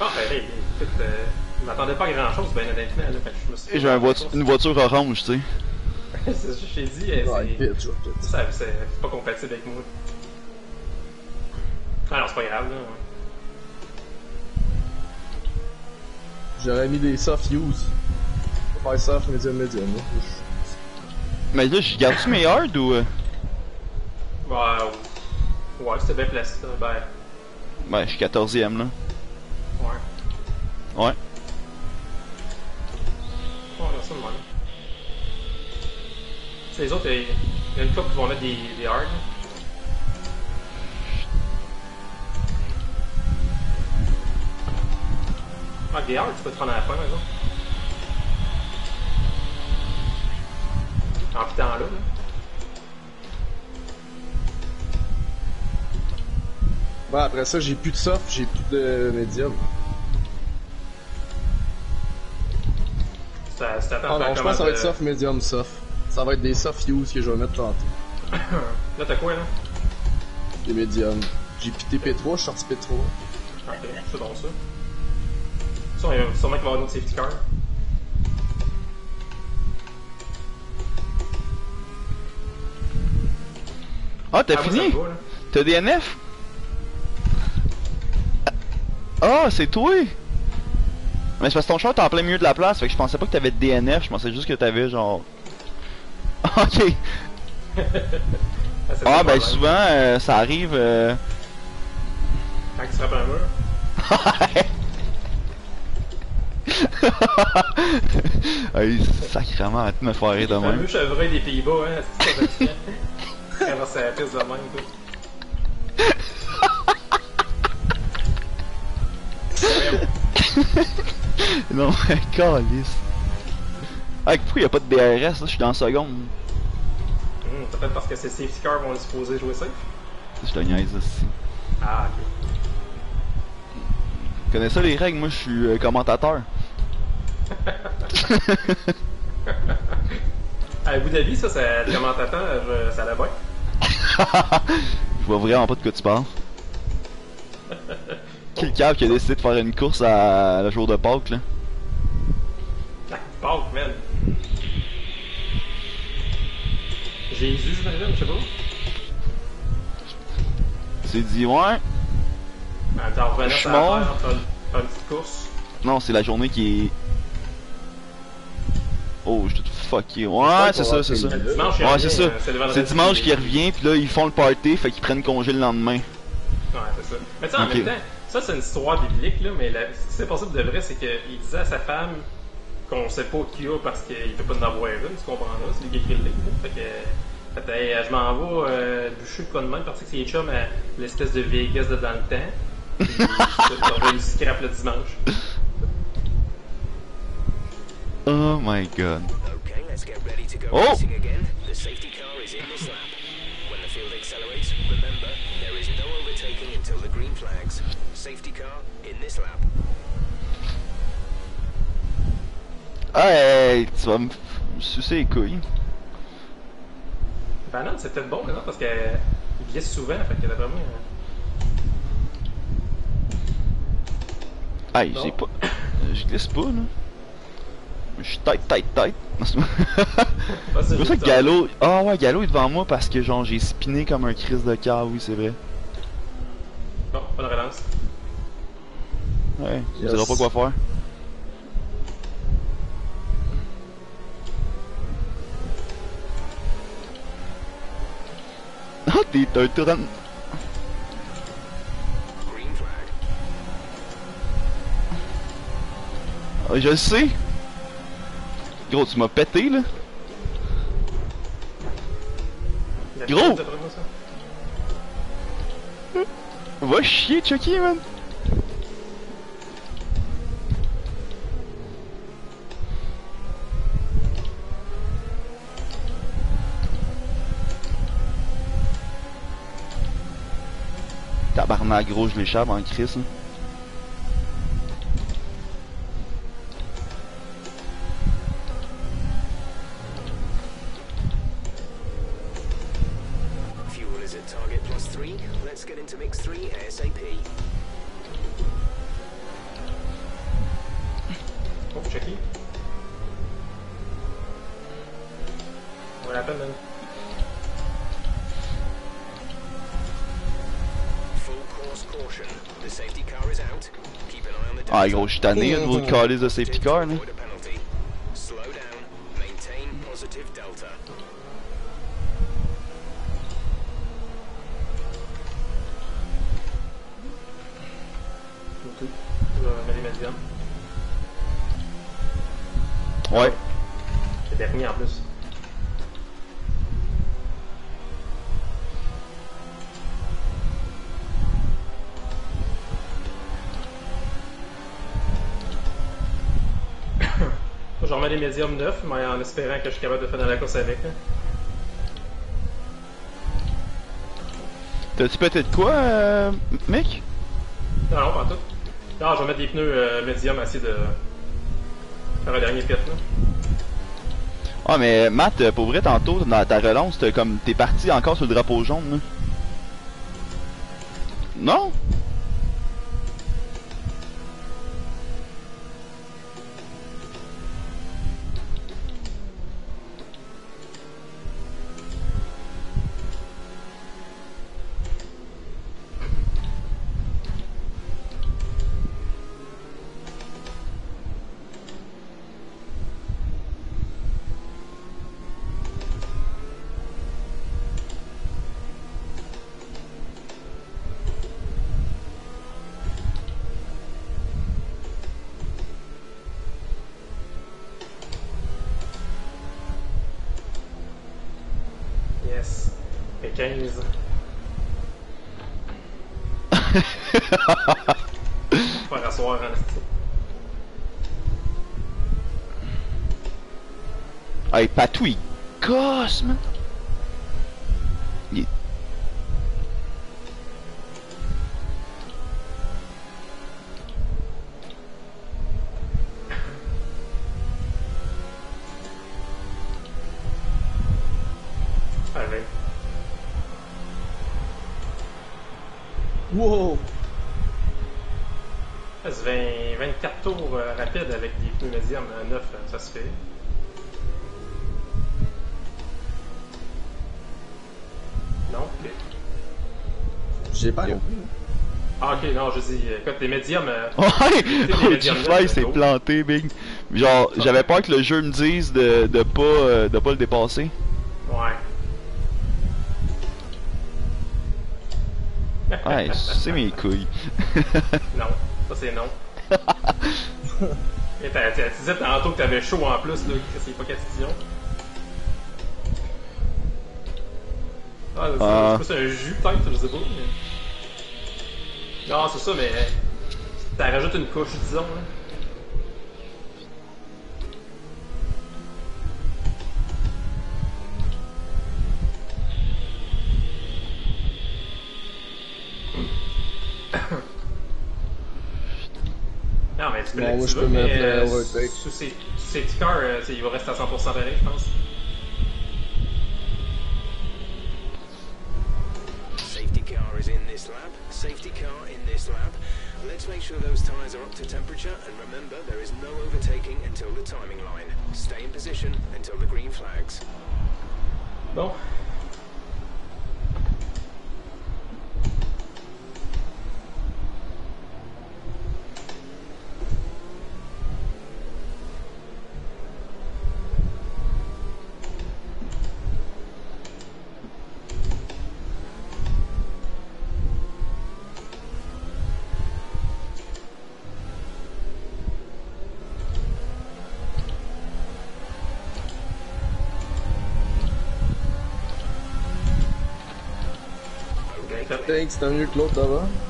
Ah, ben, hey, écoute, euh, je m'attendais pas à grand chose, ben, honnêtement, là, fait que je me suis. Et J'ai une voiture orange, tu sais. C'est ce que j'ai dit, euh, Ouais, c'est. pitch, ouais, pitch. Ça, c'est pas compatible avec moi. Ah non, c'est pas grave, là. J'aurais mis des soft use. On va faire soft, médium, médium. là. Mais là, je garde-tu mes hard ou. Euh? Bah, ouais, c'était bien placé, là. Ben, Ouais, je suis 14ème, là. ouais. Ouais. Ouais, ça de. C'est les autres, il y a une couple qui vont mettre des, des hard. Ah, des hard, tu peux te prendre à la fin, par exemple. En pitant là, là. Ouais, après ça, j'ai plus de soft, j'ai plus de médium. Si t'attends Ah à faire non, je pense que ça va être soft, médium, soft. Ça va être des soft use que je vais mettre tantôt. Là, t'as quoi, là? Des médiums. J'ai pité P3, je suis sorti P3. Ok, c'est bon ça. Ça, il y a sûrement qu'il va y avoir d'autres safety cars. Ah, t'as Ah, fini? ça. T'as DNF? Ah, c'est toi! Mais c'est parce que ton char est en plein milieu de la place, fait que je pensais pas que t'avais de DNF, je pensais juste que t'avais genre. ok! Ah, ben le souvent, euh, ça arrive. Euh... Quand tu frappes un mur. hey, sacrément, tu me foirer de Le même. fameux chevreuil des Pays-Bas, hein, c'est ça, Traverser la piste de même, quoi. Non, mais calice. Ah, pourquoi y a pas de DRS là? Je suis dans la seconde. Hmm, Peut-être parce que ces safety cars vont supposer jouer safe? Je te niaise aussi. Ah, ok. Tu connais ça les règles? Moi, je suis euh, commentateur. À Abu Dhabi, ça, ça le commentateur, je- ça allait bien? Je vois vraiment pas de quoi tu parles. Quel cave qui a décidé de faire une course à le jour de Pâques là? Pâques, man. Jésus, j'imagine, je sais pas. C'est dit ouais. Je suis sur la terre, faire une- petite course. Non, c'est la journée qui est. Oh, je suis tout fucké. Ouais, c'est ça, c'est ça. Dimanche, Ouais, c'est ça. euh. C'est dimanche qui revient, puis là ils font le party, fait qu'ils prennent congé le lendemain. Ouais, c'est ça. Mais tu sais, en même temps, ça c'est une histoire biblique, là, mais la- ce qui s'est passé de vrai, c'est qu'il disait à sa femme qu'on sait pas qui a parce qu'il peut pas en avoir une, tu comprends là, c'est lui qui a écrit le livre. là. Fait que, fait, hey, je m'en vais euh, bûcher de même parce que c'est les chums à l'espèce de Vegas de dans le temps. Puis, on va du scrap le dimanche. Oh my god. Okay, let's get ready to go Oh. racing again. The safety car is in this lap. When the field accelerates, remember, there is no overtaking until the green flags. Safety car in this lap. Hey, tu vas me sucer les couilles. Banane, c'est peut-être bon, maintenant, parce qu'il glisse souvent, fait que d'après moi. euh, Hey, j'ai Non. pas. Je glisse pas là. Je suis tête, tête, tête. c'est pour ça que Gallo. Ah ouais, Gallo est devant moi parce que genre j'ai spiné comme un crise de cave, oui, c'est vrai. Bon, bonne relance. Ouais, tu Yes. pas quoi faire. Ah, t'es un tyran. Green flag. Ah, je le sais. Gros, tu m'as pété là. Gros! Va chier, Chucky, man. Tabarnak, gros, je l'échappe en crise. là. Fuel is at Ah, gros, je suis tanné là, de vous caler de safety car, là. Les médiums. Ouais. C'est dernier en plus. Les médiums neufs, mais en espérant que je suis capable de faire dans la course avec. hein. T'as-tu de quoi, euh, mec? Non, non, pas tout. Non, je vais mettre des pneus euh, médiums assez de faire un dernier pit. Là. Ah, mais Matt, pour vrai, tantôt, dans ta relance, t'as comme t'es parti encore sur le drapeau jaune, là. Faire asseoir en esti. Hey, Patou, il écoute, les médiums. Ouais! s'est planté, big. Genre, j'avais peur que le jeu me dise de, de pas, euh, de pas le dépasser. ouais. Ouais, c'est mes couilles. Non, ça c'est non. Et tu disais tantôt que t'avais chaud en plus, là, que c'est pas question. Ah, c'est, Ah. un jus peut-être, je sais pas. Mais... Non, c'est ça, mais ça rajoute une couche, disons. Là. Non, mais tu peux Bon, le moi, tu je veux, peux mais mettre le euh, sous ces safety car, euh, il va rester à 100% pareil, je pense. Bien fait. Tank, c'était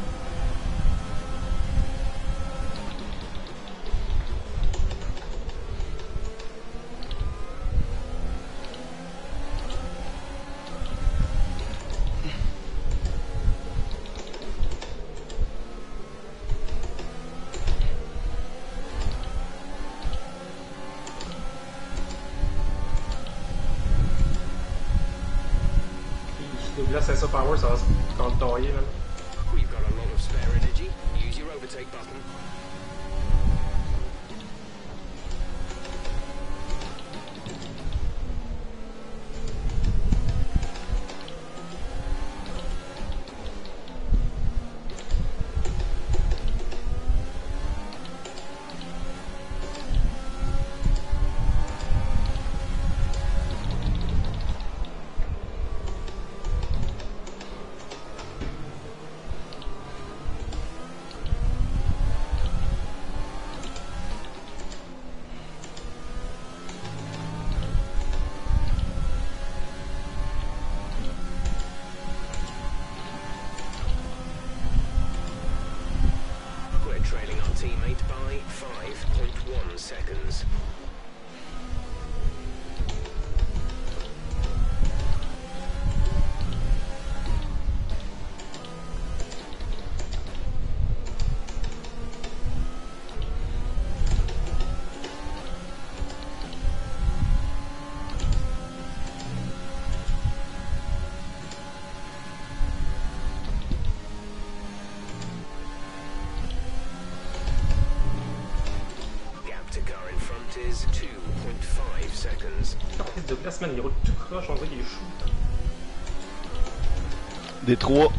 in front is 2.5 seconds. Putain, Douglas, man, il roule tout croche, on dirait qu'il est chou. Des trois.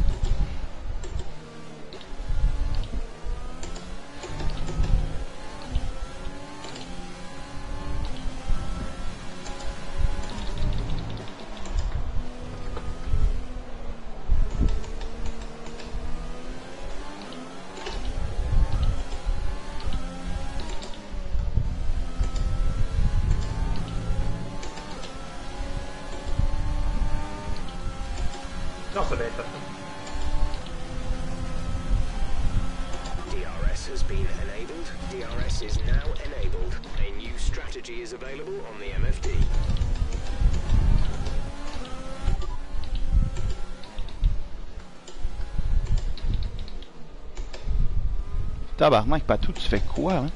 Tabarnak, Patou, tu fais quoi, hein?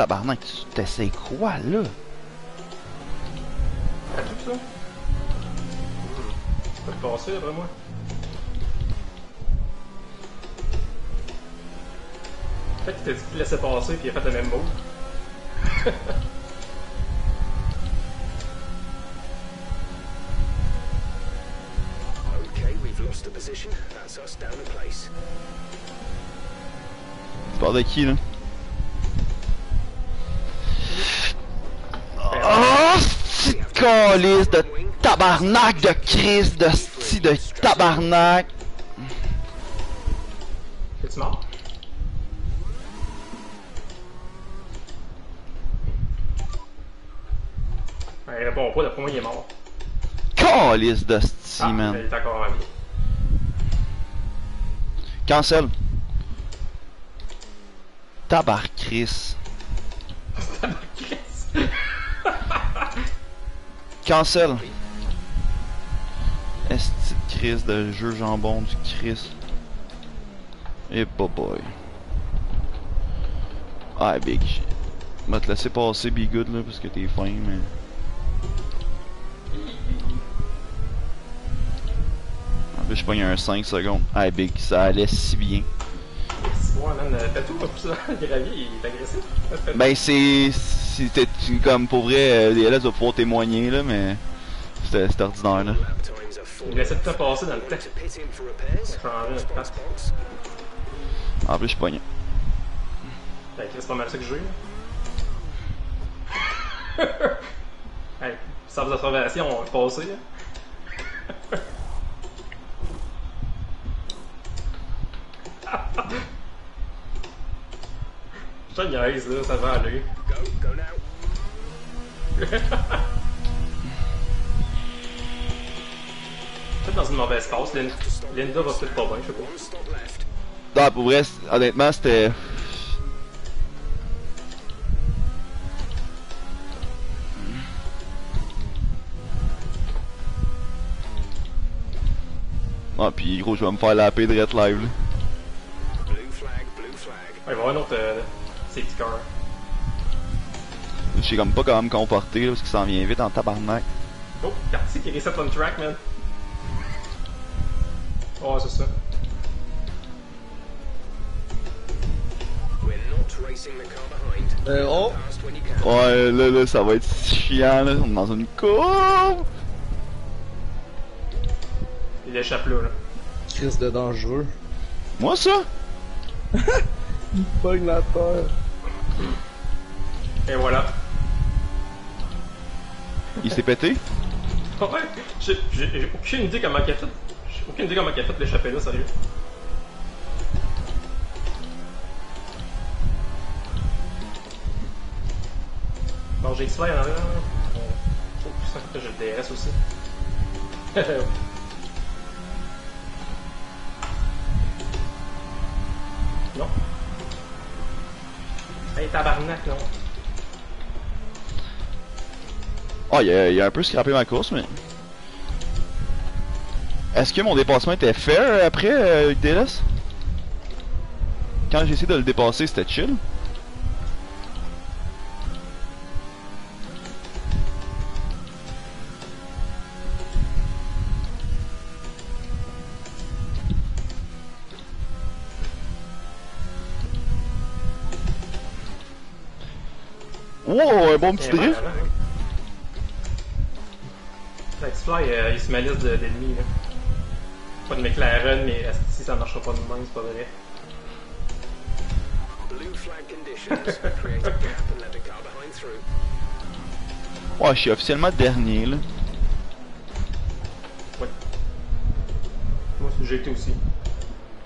Tabarnak, tu t'essayes quoi, là? T'as tout ça? Tu peux le passer après moi? Peut-être qu'il t'a dit qu'il laissait passer puis il a fait le même move. Okay, we've lost the position. That's us down a place. Tu parles de qui, là? Calice de tabarnak de crise de sti de tabarnak! Es-tu mort? Ouais, il répond pas, d'après moi il est mort. Calice de sti, Ah, il man. est encore en vie. Cancel. Tabar Chris. Cancel. Esti de crise de jeu jambon du Chris. Et pas boy. Ah, Big. Je vais te laisser passer, Be Good, là, parce que t'es fin, mais. En plus, je pogne un 5 secondes. Ah, Big, ça allait si bien. Man, tout pour ça. Gravier, il est agressif. Ben c'est c'était comme pour vrai euh, DLS va pouvoir témoigner là mais c'était ordinaire là. Il tout le temps passer dans le temps. de. En plus je pogne. Fait que c'est pas mal ça que je joue. hey, sans observation, on est passé. là. Je te niaise, là, ça va aller. Go, now. Peut-être dans une mauvaise passe, Lin- Linda va peut-être pas bien, je sais pas. Ah pour vrai honnêtement c'était Ah puis gros je vais me faire la paix de Red Live là. Blue flag, blue flag. Ouais, il va y avoir un autre euh, safety car. Je sais comme pas comment me comporter là, parce qu'il s'en vient vite en tabarnak. Oh, Cartier qui reset on track, man. Oh, c'est ça. We're not racing the car behind. Euh, oh! Ouais là là ça va être chiant là, on est dans une courbe! Il échappe là, là. Chris de dangereux. Moi ça? Il pogne la terre. Et voilà. Il s'est pété? Ouais, j'ai aucune idée comment il a fait. J'ai aucune idée comment il a fait l'échapper là, sérieux. Bon, j'ai X-Fly en arrière. Oh, putain, j'ai le DRS aussi. non. Hey, tabarnak, non. Ah, il a, il a un peu scrappé ma course, mais. Est-ce que mon dépassement était fair après euh, avec DLS? quand j'ai essayé de le dépasser, c'était chill. Wow, un bon petit drift. Euh, il se malice de- d'ennemis, là. Pas de McLaren, mais si ça marchera pas de même, c'est pas vrai? Ouais, je suis officiellement dernier là. Ouais. Moi, j'ai été aussi.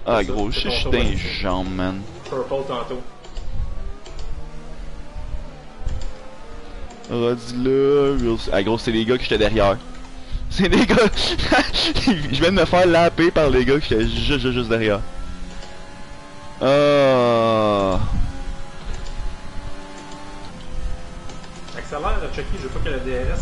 Ah ça, gros, je suis ça. jambes, man. Purple tantôt. Là, Ah gros, c'est les gars que j'étais derrière. C'est les gars. je viens de me faire laper par les gars que j'étais juste, juste, juste derrière. Ah. Accélère, Chucky, je veux pas que le DRS.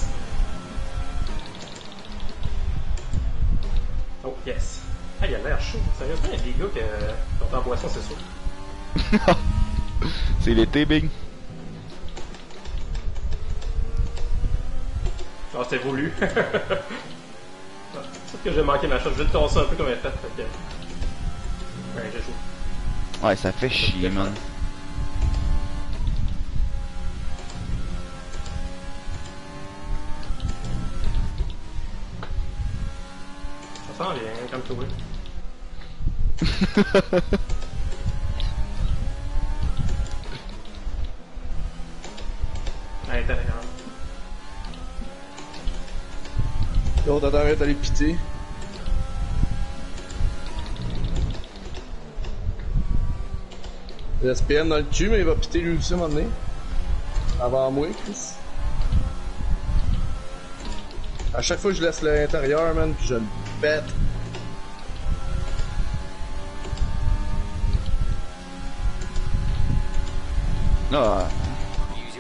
Oh, yes. Ah, il a l'air chaud. Sérieusement, il y a des gars qui euh, qui sont en boisson, c'est sûr. c'est l'été, big. C'était voulu. Sauf que j'ai manqué ma vais le tasser un peu comme elle fait. fait que... Ouais, j'ai joué. Ouais, ça fait chier, man. Ça sent bien, comme tout. À l'intérieur. L'autre attends, arrête d'aller piter. Il reste PM dans le cul, mais il va piter lui aussi à un moment donné. Avant moi, Chris. À chaque fois je laisse l'intérieur, man, puis je le pète. Ah. Use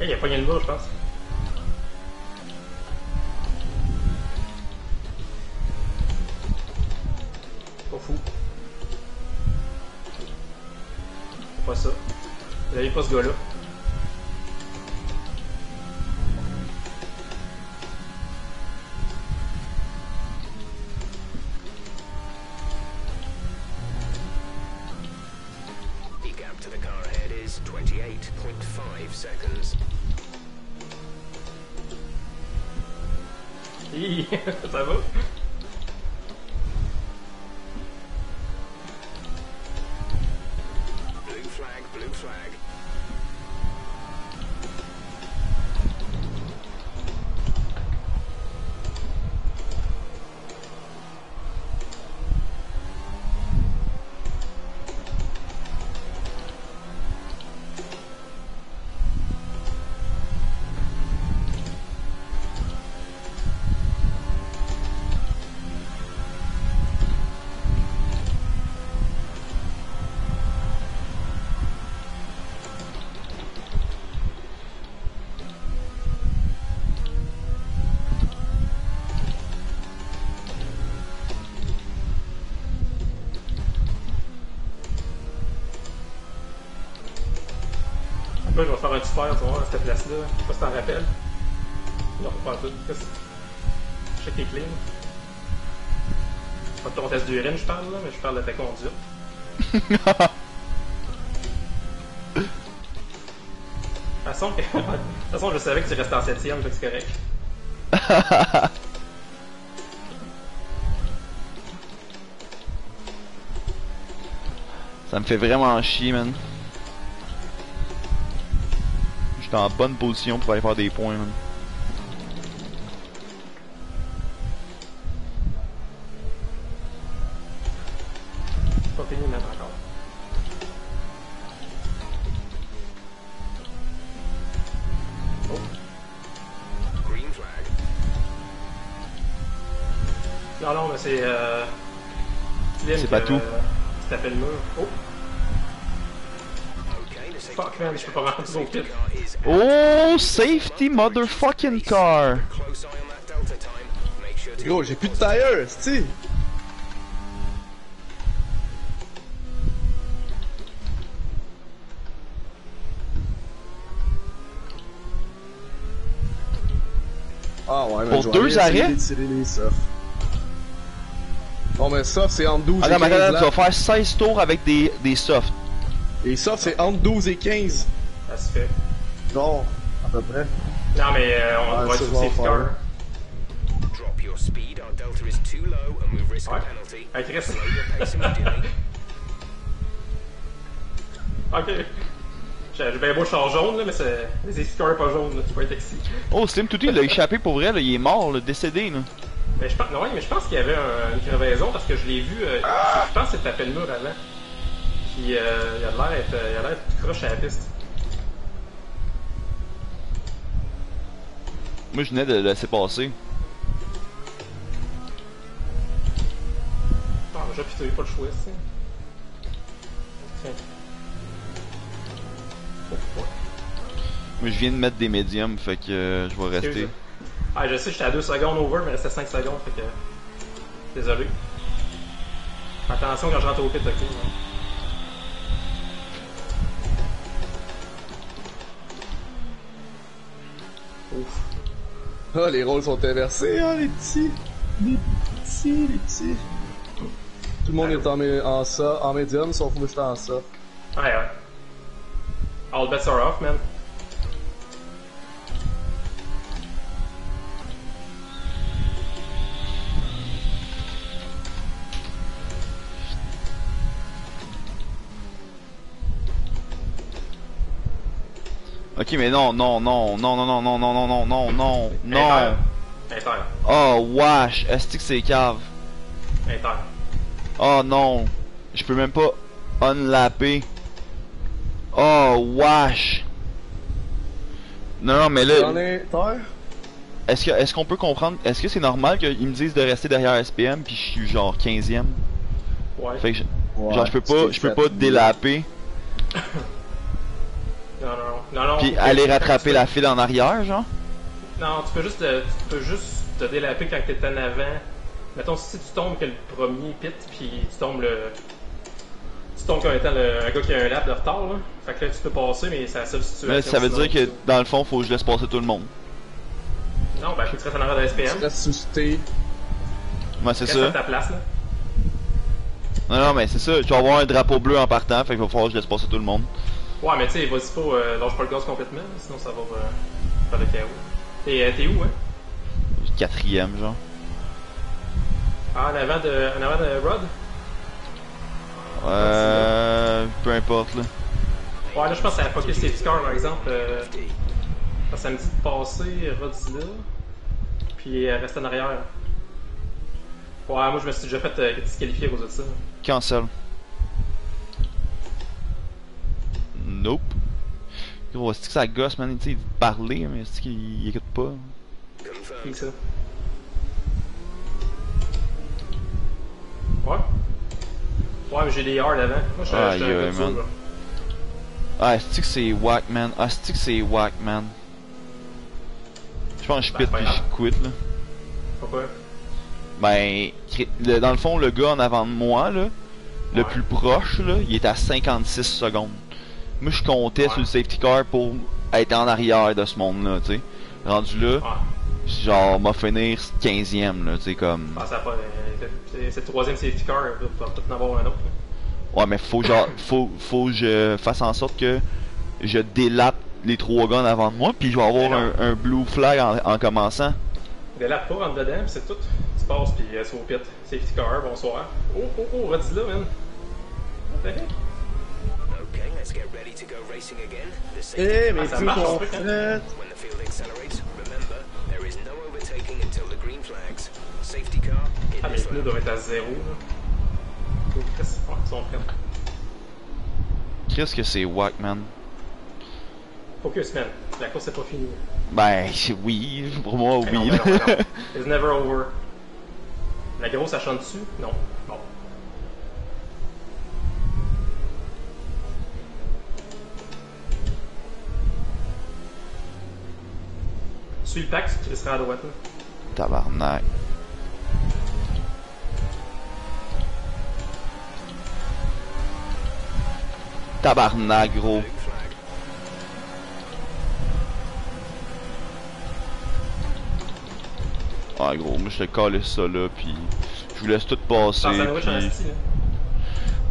Hey, il a pogné le bas, je pense. Pas fou. Pas ça. Vous avez pas ce gars-là. 28.5 seconds. Yeah, parle, de ta conduite. De toute façon, de toute façon, je savais que tu restais en septième, que c'est correct. Ça me fait vraiment chier, man. J'étais en bonne position pour aller faire des points, man. c'est pas tout. Tu t'appelles mur. Oh! Fuck man, je peux pas marquer son kit. Oh! Safety motherfucking car! Gros, j'ai plus de tire, c'ti! Ah ouais, mais Pour deux arrêts? Bon, mais soft, c'est entre 12 Attends, et mais 15 attends, tu vas faire 16 tours avec des, des softs. Et soft, c'est entre 12 et 15. Ça se fait. Genre, à peu près. Non, mais euh, on Ouais, va être car. Drop your speed. Our delta is too low, and we risk a Ouais. penalty. Hey, Chris. Slow your pace immediately. Ok. J'ai bien beau char jaune, là, mais c'est. Les safety cars pas jaunes, là. Tu peux être taxi. Oh, Slim Touty, il a échappé pour vrai, là. Il est mort, là, décédé, là. Mais je pense, non, mais je pense qu'il y avait un- une crevaison parce que je l'ai vu. euh, je pense que c'est tapé le mur avant. Puis euh, il a l'air d'être, tout croche à la piste. Moi, je venais de le laisser passer. Ah, déjà, puis t'as eu pas le choix, ça. Tiens. Ouais. Moi, je viens de mettre des médiums, fait que euh, je vais rester. Ah, je sais, j'étais à 2 secondes over, mais restait 5 secondes, fait que. Désolé. Attention quand je rentre au pit, ok? non? Ouf. Ah, les rôles sont inversés, hein, les petits. Les petits, les petits. Tout le monde est en, mé- en ça, en médium, sauf moi, j'étais en ça. Ouais, ouais. All bets are off, man. Ok, mais non, non, non, non, non, non, non, non, non, non, non, non, non. Inter. Inter. Oh, wesh, est-ce que c'est cave? Inter. Oh non, je peux même pas unlapper. Oh, wesh. Non, non, mais là, est-ce que est-ce qu'on peut comprendre, est-ce que c'est normal qu'ils me disent de rester derrière SPM puis je suis genre 15ème? Ouais. Fait que je- Ouais, genre je peux pas je peux pas délaper Non, non, non. non, non puis aller rattraper la file en arrière genre? Non, tu peux juste, te- tu peux juste te délaper quand t'es en avant. Mettons, si tu tombes que le premier pit, puis tu tombes le. Tu tombes comme étant le, un gars qui a un lap de retard, là. Fait que là, tu peux passer, mais c'est la seule situation. Mais ça veut sinon, dire que tu- dans le fond faut que je laisse passer tout le monde. Non, ben, tu restes en arrière de SPM. Tu restes suscité. Ouais, c'est ça. ta place, là. Non, non, mais c'est ça. Je vais avoir un drapeau bleu en partant, fait qu'il va falloir que je laisse passer tout le monde. Ouais, mais tu sais, vas-y pas, euh, lâche pas le gaz complètement, sinon ça va euh, faire le chaos. T'es euh, t'es où, hein? Quatrième, genre. Ah, en avant de, en avant de Rod? Euh. Peu importe, là. Ouais, là, je pense fucké le safety car, par exemple. Euh, parce que ça me dit de passer là, puis euh, rester en arrière. Ouais, moi, je me suis déjà fait euh, disqualifier à cause de ça. Cancel. Nope. Gros, c'est que ça gosse, man. Il dit de parler, mais c'est qu'il il écoute pas? Confirmed. ça? Ouais? Ouais, mais j'ai des hard avant. Moi, je peu dur, man. là. Ah, c'est que c'est whack, man? Ah, c'est que c'est whack, man? Je pense que je Ben, pite pas puis je quitte, là. Pourquoi? Ben, le- dans le fond, le gars en avant de moi, là, le plus proche, là, il est à 56 secondes. Moi, je comptais Ouais. sur le safety car pour être en arrière de ce monde-là, tu sais. Rendu là, Ouais. genre, m'a finir 15ème, là, tu sais, comme... Ah, ça a pas. c'est- le troisième safety car, il va peut-être en avoir un autre. là. Ouais, mais faut genre, faut, faut que je fasse en sorte que je délape les trois en avant de moi, puis je vais avoir un, blue flag en, en commençant. Délape pas, rentre dedans, pis c'est tout. Tu passes, puis euh, c'est au pit. Safety car, bonsoir. Oh, oh, oh, redis là, man. What the heck? Eh, mais ah, marche, en fait. Ah, mais les pneus doivent être à zéro. Qu'est-ce que c'est whack, man? Focus, man. La course est pas finie. Ben, oui, pour moi, ben, oui. Ben, It's never over. La grosse, ça chante dessus? Non. Suis le pack, tu serais à droite. Là. Tabarnak. Tabarnak, gros. Ah, gros, moi je te calais ça là, pis je vous laisse tout passer. Pis...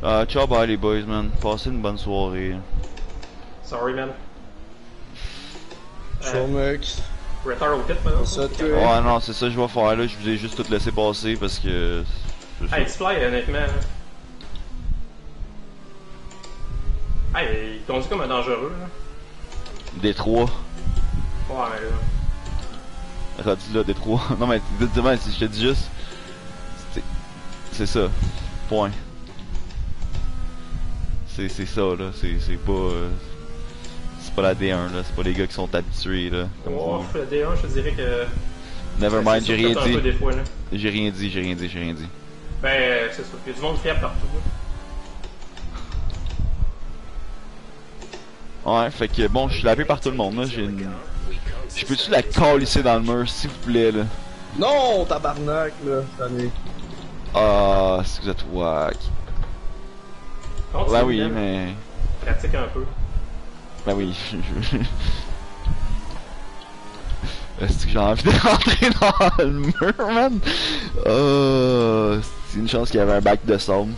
Ah, ciao, bye les boys, man. Passez une bonne soirée. Sorry, man. Show, mec. Retard au pit, maintenant. Ça Ouais, non, c'est ça que je vais faire là. Je vous ai juste tout laissé passer parce que. Hey, X-Fly, honnêtement. Hey, il conduit comme un dangereux, là. Détroit. Ouais, mais là. Rendu là, Détroit. non, mais dis-moi, si je te dis juste. c'est- C'est ça. Point. C'est c'est ça, là. C'est c'est pas. euh, C'est pas la D1, là. C'est pas les gars qui sont habitués, là. Comme Oh, le D1, je te dirais que. Never mind, j'ai rien dit. J'ai rien dit, j'ai rien dit, j'ai rien dit. Ben, c'est ça. Il y a du monde fiable partout, là. Ouais, fait que bon, je suis lavé par tout le monde, là. J'ai une. Je peux-tu la calisser dans le mur, s'il vous plaît, là? Non, tabarnak, là, cette année. Ah, c'est que vous êtes wack. Ben oui, man. mais. Pratique un peu. Ben oui. Est-ce que j'ai envie de rentrer dans le mur, man? Oh, c'est une chance qu'il y avait un bac de sable.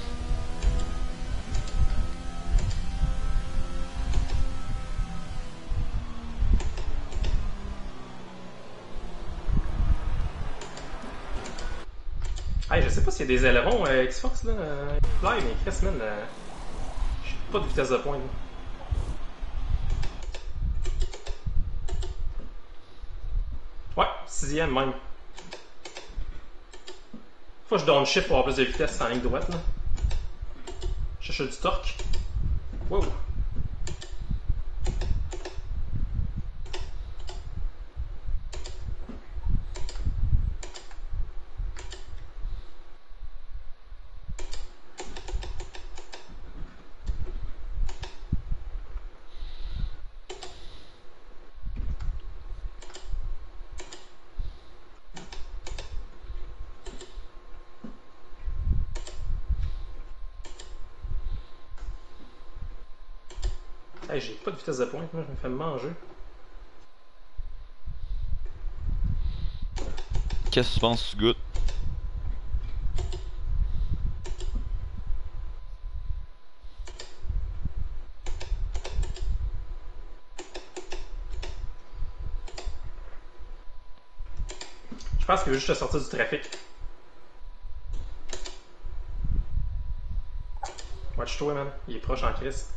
Hey, je sais pas s'il y a des ailerons euh, Xbox là. Euh, Fly, mais Chris, man, euh, j'ai pas de vitesse de pointe. là. Ouais, sixième même. Faut que je downshift pour avoir plus de vitesse en ligne droite là. Je cherche du torque. Wow. Vitesse de pointe, moi, je me fais manger. Qu'est-ce que tu penses, tu goûtes? Je pense qu'il veut juste te sortir du trafic. Watch-toi, man. Il est proche en crise.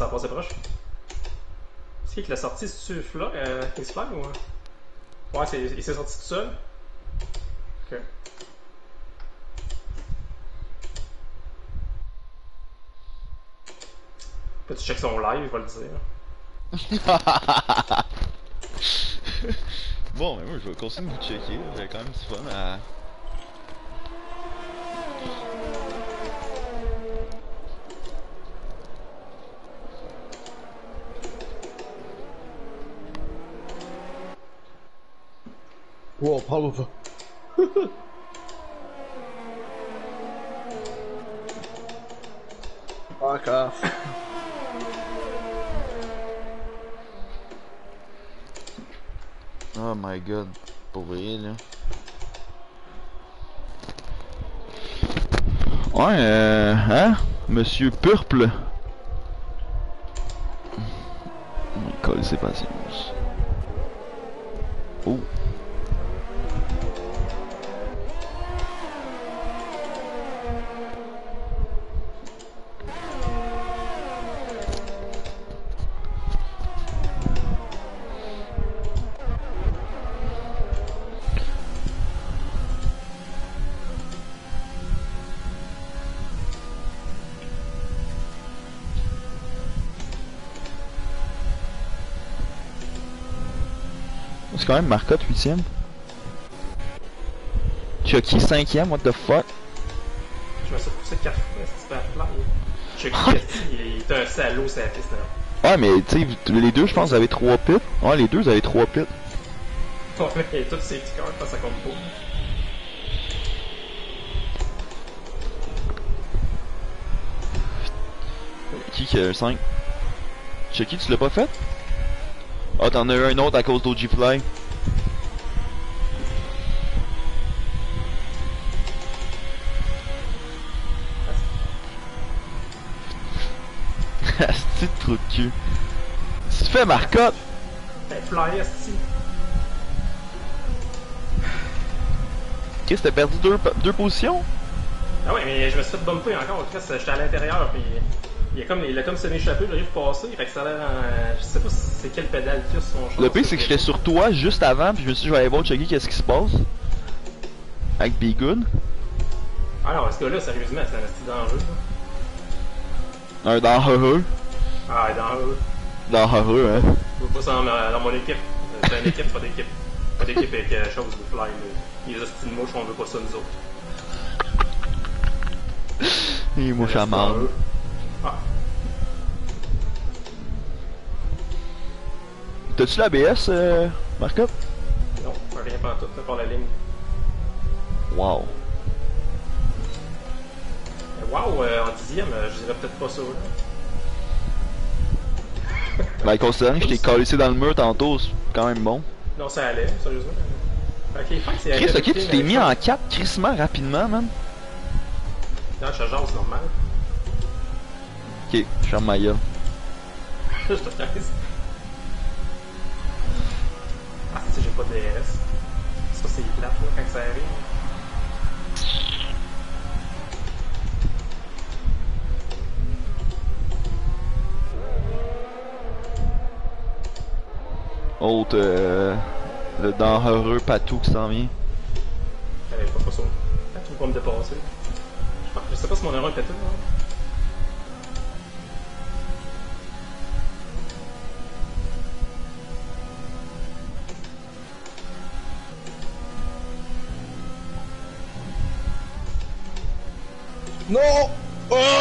Ça va passer proche. Est-ce qu'il l'a sorti, c'est-tu Fla, euh, ou. euh? Ouais, c'est, il s'est sorti tout seul. Ok. Peux-tu check son live, je vais le dire. bon, mais moi je vais continuer de checker. J'ai quand même du fun à. Wow, parle pas. Fuck off. Oh my god, pour vrai là. Ouais, euh, hein? Monsieur Purple. laisser patience. Oh. Quand même Marcotte 8ème. Chucky 5ème, what the fuck? Je me suis poussé 4 fois, c'est. Chucky, il est un salaud, sa piste là. Ouais, mais tu sais, les deux, je pense, vous avez 3 pits. Ouais, les deux, vous avez 3 pits. Ouais, mais tous ces petits cœurs, ça compte pas. Qui qui a un 5? Chucky, tu l'as pas fait? Ah, t'en as eu un autre à cause d'OG Fly. Fais Marcotte, Ben, Fly, esti. Chris, t'as perdu deux, deux positions? Ah ouais, mais je me suis fait bumper encore. Chris, j'étais à l'intérieur, puis il a comme, il a comme semi-échappé, j'arrive à passer. Fait que ça a l'air. en- Je sais pas si c'est quelle pédale sur son. Le pire, c'est que j'étais sur toi juste avant, puis je me suis dit, je vais aller voir checker qu'est-ce qui se passe. Avec Bigoon. Ah non, ce gars-là, sérieusement, c'est un esti dangereux. là. Un dans heureux. Ah, il dangereux. Dans heureux, hein. Je veux pas ça dans, dans mon équipe. Euh, C'est une équipe, pas d'équipe. Pas d'équipe avec euh, chose de fly. mais Les hosties de mouches, on veut pas ça, nous autres. Je suis à. Dangereux. Ah, T'as-tu l'ABS, euh, Marcotte? non, rien pas tout, c'est pour la ligne. Wow. Mais Wow, euh, en dixième, euh, je dirais peut-être pas ça. Là. Ben, considérant que je t'ai collé dans le mur tantôt, c'est quand même bon. Non, ça allait, sérieusement. Ok, c'est Chris, ok, tu t'es mis en 4 crissement rapidement, man. Non, je jase, c'est normal. Ok, je ferme ma gueule. je te casse. Ah, si, j'ai pas de DRS. Ça, c'est plate, là, quand ça arrive. Autre, euh, le dans heureux patou qui s'en vient. J'avais pas pas ça. Ah, tu veux pas me dépasser? Je, sais pas si mon erreur était tout, là. Non! Oh!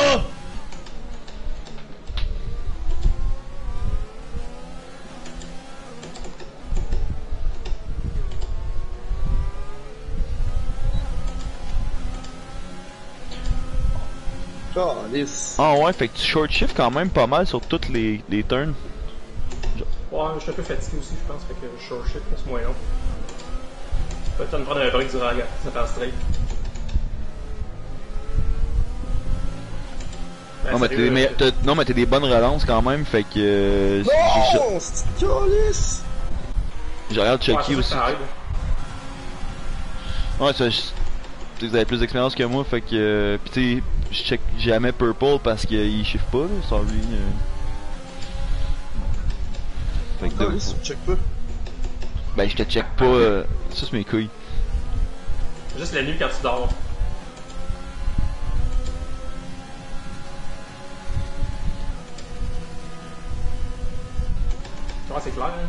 Calice. Ah ouais, fait que tu short shift quand même pas mal sur toutes les, les turns. Ouais, je suis un peu fatigué aussi, je pense, fait que je short shit, c'est moins long. Peut-être me prendre un break du raga, ça passe straight. Ben, Non mais, t'as sérieux, des, euh, non, mais t'as des bonnes relances quand même, fait que... euh, j'ai- Non! C'est calice! Je regarde ouais, c'est Chucky que aussi. Ouais, ça, je- tu sais, vous avez plus d'expérience que moi, fait que... euh, Pis tu sais, je check jamais Purple parce qu'il chiffre pas, là, sans lui. euh. Fait que de- Calice, check pas? Ben, je te check pas... euh, Ça, c'est mes couilles. Juste la nuit quand tu dors. Ouais, c'est clair, hein?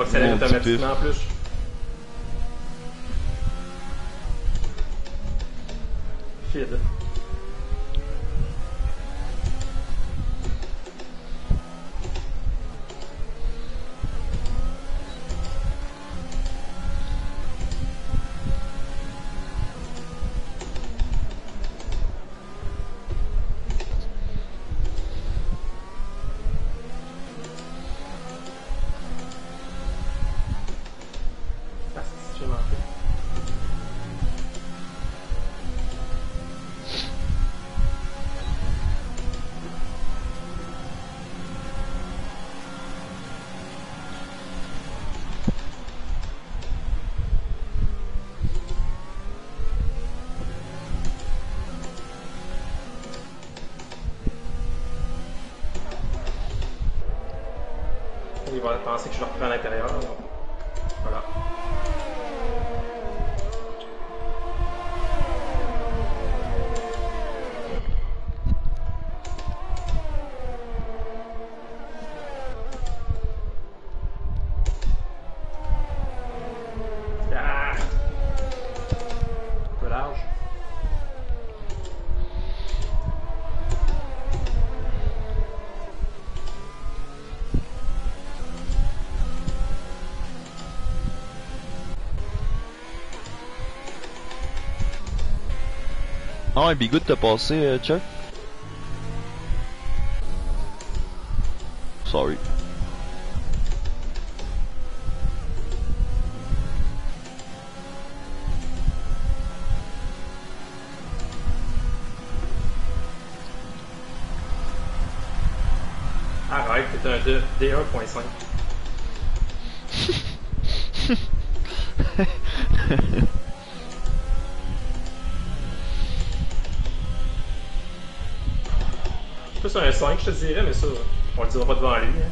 Accélérer Mon petit automatiquement en plus. Cheers. Il va penser que je le reprends à l'intérieur. Un bigoud t'as passé, euh, Chuck? Je te dirais, mais ça, on le dira pas devant lui. hein.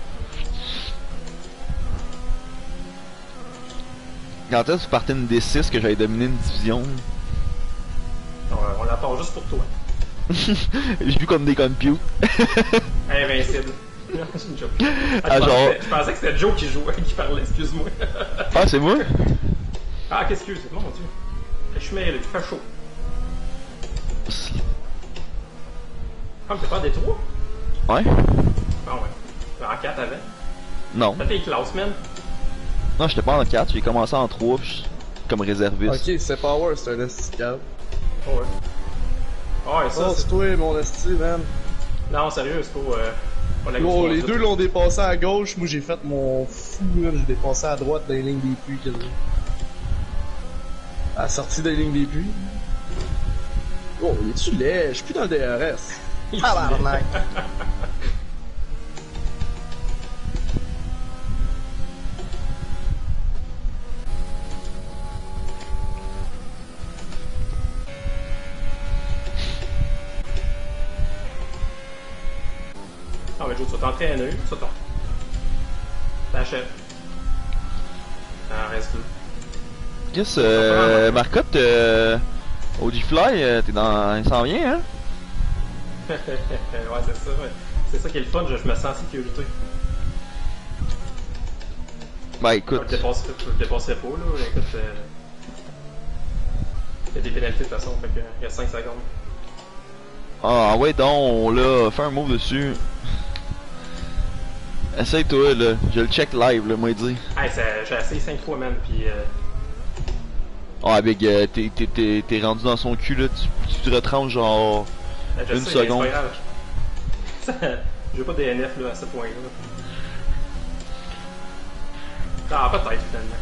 Quand est-ce que tu partais une D6 que j'avais dominé une division? On, on la part juste pour toi. J'ai vu comme des computes. Invincible. Ah, je, genre- pensais, je pensais que c'était Joe qui jouait, qui parlait, excuse-moi. Ah, c'est moi? ah, qu'est-ce que c'est? Mon dieu. Je suis mêlé, il fait chaud. Ah, mais t'es pas des 3? Ouais? Ah ouais. En 4 avant. Non. T'as tes classes, man. Non, j'étais pas en 4, j'ai commencé en 3 comme réserviste. Ok, c'est Power, c'est un esti. Oh, ouais. Ah ouais, ça, Oh, c'est... toi, mon esti, man. Non, sérieux, c'est pas... Euh, grosse les deux l'ont dépassé à gauche, moi j'ai fait mon fou, j'ai dépassé à droite dans les lignes des puits, quasiment. À la sortie des lignes des puits. Oh, il est-tu laid? Je suis plus dans le DRS. Tabarnak! Mais Joe, tu vas t'entraîner, ça t'en... T'achètes. Ah, reste deux. Yes, euh, Marcotte, euh, Audifly, euh, t'es dans... Il s'en vient, hein? ouais, c'est ça, ouais. C'est ça qui est le fun, je, je me sens en sécurité. Bah Je écoute, le dépasserai, je le dépasserai pas, là. Écoute, euh... il y a des pénalités de toute façon, fait que, il y a 5 secondes. ah ouais donc, là, fais un move dessus. Essaye-toi, là, je le check live, là, moi dit. Hey, j'ai essayé 5 fois, man, pis euh... Ah, Big, euh, t'es- t'es- t'es t'es rendu dans son cul, là, tu, tu te retranches genre... ben, je Une sais, seconde. C'est pas grave. J'ai pas de DNF, là, à ce point-là. Ah, peut-être, finalement.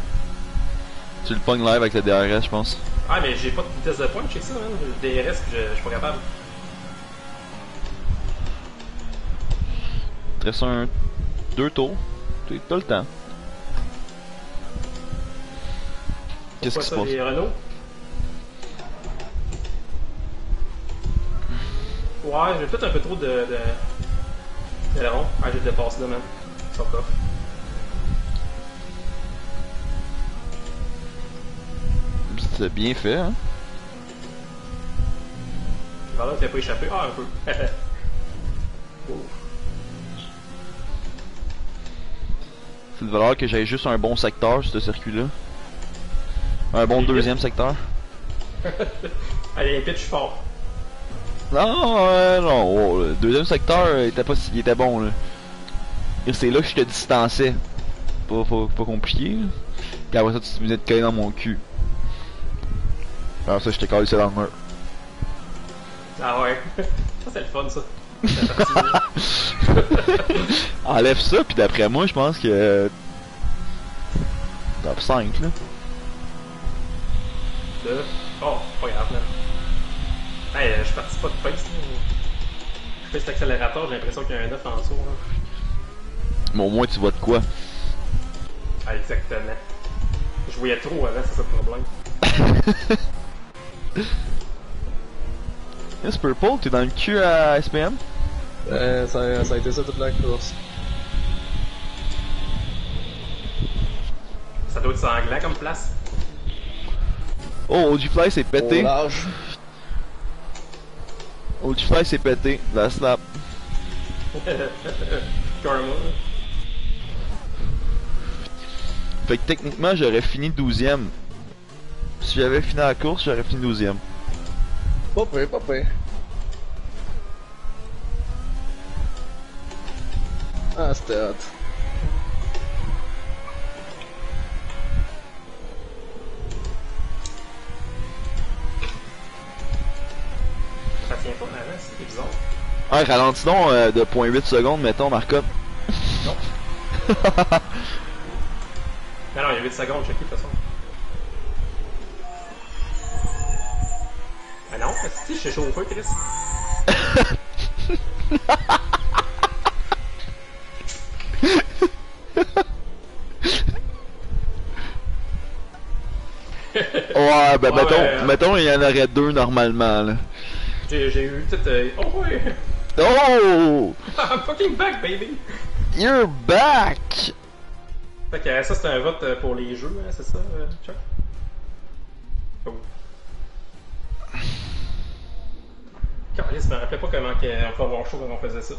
Tu le pognes live avec le DRS, je pense. Ah, mais j'ai pas de vitesse de pointe, je sais ça, man. Le DRS, je, je suis pas capable. Reste un... deux tours. T'as le temps. Qu'est-ce qui se passe? Ouais, j'ai peut-être un peu trop de... de... d'aileron. Ah, j'ai dépassé là, man. Ça off. C'est bien fait, hein? Voilà, t'as pas échappé. Ah, un peu. Ouf. C'est de valeur que j'aille juste un bon secteur sur ce circuit-là. Un bon deuxième secteur. Allez, pitch fort. Non, euh, non, oh, le deuxième secteur euh, était pas si- il était bon là. Et c'est là que je te distançais. Pas, pas, pas compliqué. là. Puis après ça, tu venais te coller dans mon cul. Alors ça, je t'ai collé ça dans le mur. Ah ouais. Ça, c'est le fun, ça. Enlève ça, puis d'après moi, je pense que. euh, Top 5 là. Deux. Oh, pas grave, man. Hey, euh, je suis parti pas de face, là. Je fais cet accélérateur, j'ai l'impression qu'il y a un 9 en dessous, là. Mais au moins, tu vois de quoi. Ah, exactement. Je voyais trop avant, c'est ça le problème. Yes, Purple, t'es dans le cul à SPM? Euh, ça, ça a été ça toute la course. doit être sanglant comme place. Oh, OG-Fly s'est pété. large. OG-Fly s'est pété. La slap. Karma. Fait que techniquement, j'aurais fini 12ème. Si j'avais fini la course, j'aurais fini 12ème. Pas prêt, pas prêt. Ah, c'était hot. Ça tient pas avant, c'est bizarre. Ah, ralentis donc euh, de 0.8 secondes, mettons, Marcotte. Non. Mais non, il y a 8 secondes, checker de toute façon. Ah non, si je suis chauffeur, Chris. Ben Ouais, mettons, ouais. mettons, il y en aurait deux normalement, là. J'ai eu toute. euh, Oh ouais! Oh! I'm fucking back, baby! You're back! Fait que ça, c'est un vote euh, pour les jeux, hein, c'est ça, euh, Chuck? Oh. Carlis, je me rappelais pas comment on peut avoir chaud quand on faisait ça.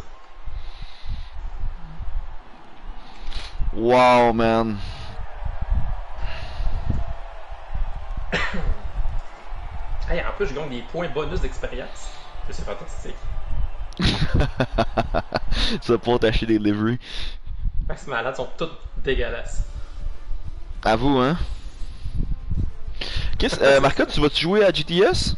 Wow, man. Hey, en plus, je gagne des points bonus d'expérience. Je sais pas fantastique. Ça pour t'acheter des liveries. Ouais, ces malades sont toutes dégueulasses. À vous, hein? Qu'est-ce, euh, Marcotte, tu vas-tu jouer à GTS?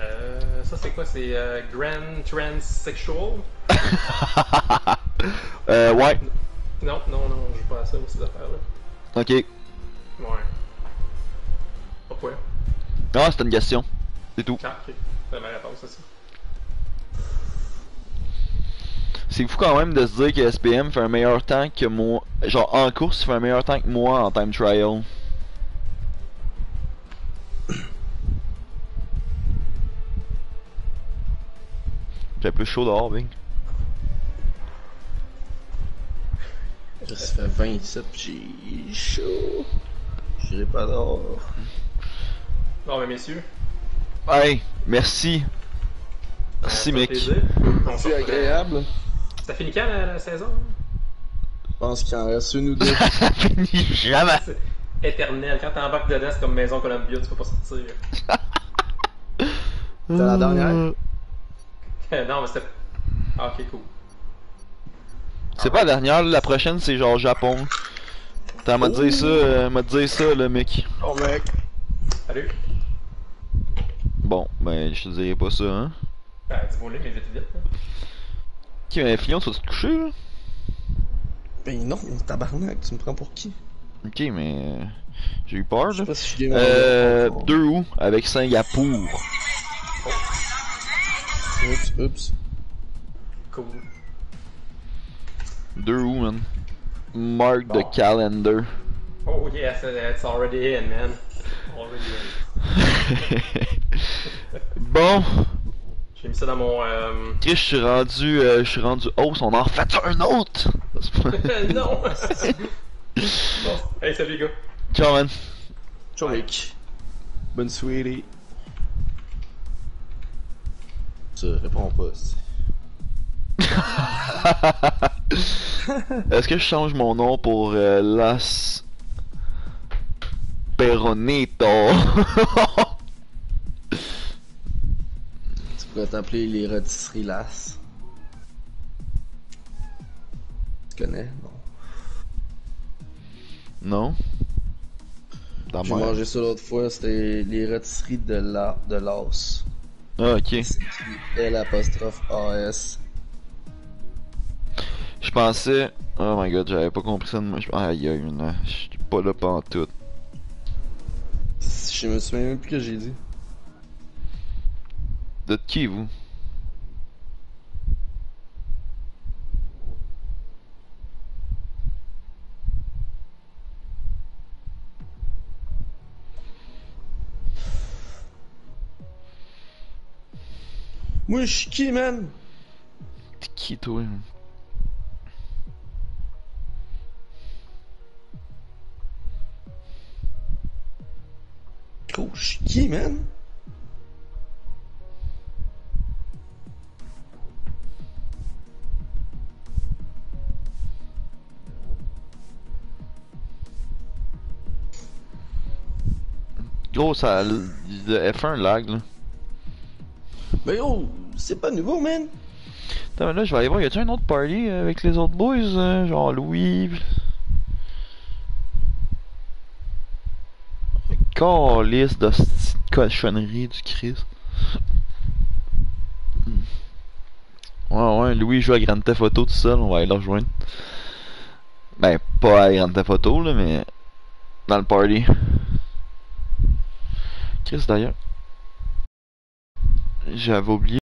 Euh, ça, c'est quoi? C'est euh, Grand Transsexual? euh, ouais. Non, non, non, je joue pas à ça, ces affaires-là. Ok. Ouais. Pourquoi? Ah, c'était une question. C'est tout. Ah, ok. C'est ma réponse, c'est ça. C'est fou quand même de se dire que SPM fait un meilleur temps que moi. Genre en course, il fait un meilleur temps que moi en time trial. J'ai plus chaud dehors, Bing. Ça fait 27 pis j'ai chaud. J'irai pas dehors. Bon, ben, messieurs. Hey, merci. euh, Merci, fait mec. plaisir. On se C'est agréable. Ça finit quand la, la saison? Je pense qu'il en reste une ou deux. Ça finit jamais. C'est éternel. Quand t'embarques dedans, c'est comme Maison Columbia, tu peux pas sortir. C'est la dernière? non, mais c'était. Ah, ok, cool. C'est pas la dernière, la prochaine c'est genre Japon. T'as m'a dit ça, euh, m'a dit ça le mec. Oh mec. Salut. Bon, ben je te dirais pas ça, hein. Ben, dis-moi mais vite, vite. là. Ok, mais Fillon, tu vas te coucher là? Ben non, tabarnak, tu me prends pour qui? Ok, mais euh, j'ai eu peur Je là. sais pas si je suis game Euh, encore. 2 août avec Singapour. Oups, oups. Cool. 2 août, man. Mark Bon. the calendar. Oh, yes, it's already in, man. Already in. bon, J'ai mis ça dans mon. Euh... Je suis rendu, euh, je suis rendu hausse, on en refait un autre! non! bon, hey, salut, les gars. Ciao, man. Ciao mec. Bonne soirée. Tu réponds pas. Est-ce que je change mon nom pour euh, Las Peronito? Tu pourrais t'appeler les rôtisseries Las. Tu connais? Non. non? J'ai ma- mangé ça l'autre fois, c'était les rôtisseries de la de Las. Ah, ok. L apostrophe AS. Je pensais. Oh my god, j'avais pas compris ça de moi. Aïe aïe. Je suis pas là pantoute. Je me souviens même plus que j'ai dit. De qui, vous? Moi je suis qui man? T'es qui, toi? Qui, man? Gros, ça. Le F1 lag, là. Mais yo, c'est pas nouveau, man. Attends, mais là, je vais aller voir. Y a-tu un autre party euh, avec les autres boys? euh, genre Louis. Calice de cochonnerie du Christ. Hmm. Ouais, ouais, Louis joue à Grand Theft tout seul, on va aller le rejoindre. Ben, pas à Grand Theft Auto, là, mais dans le party. Chris, d'ailleurs. J'avais oublié.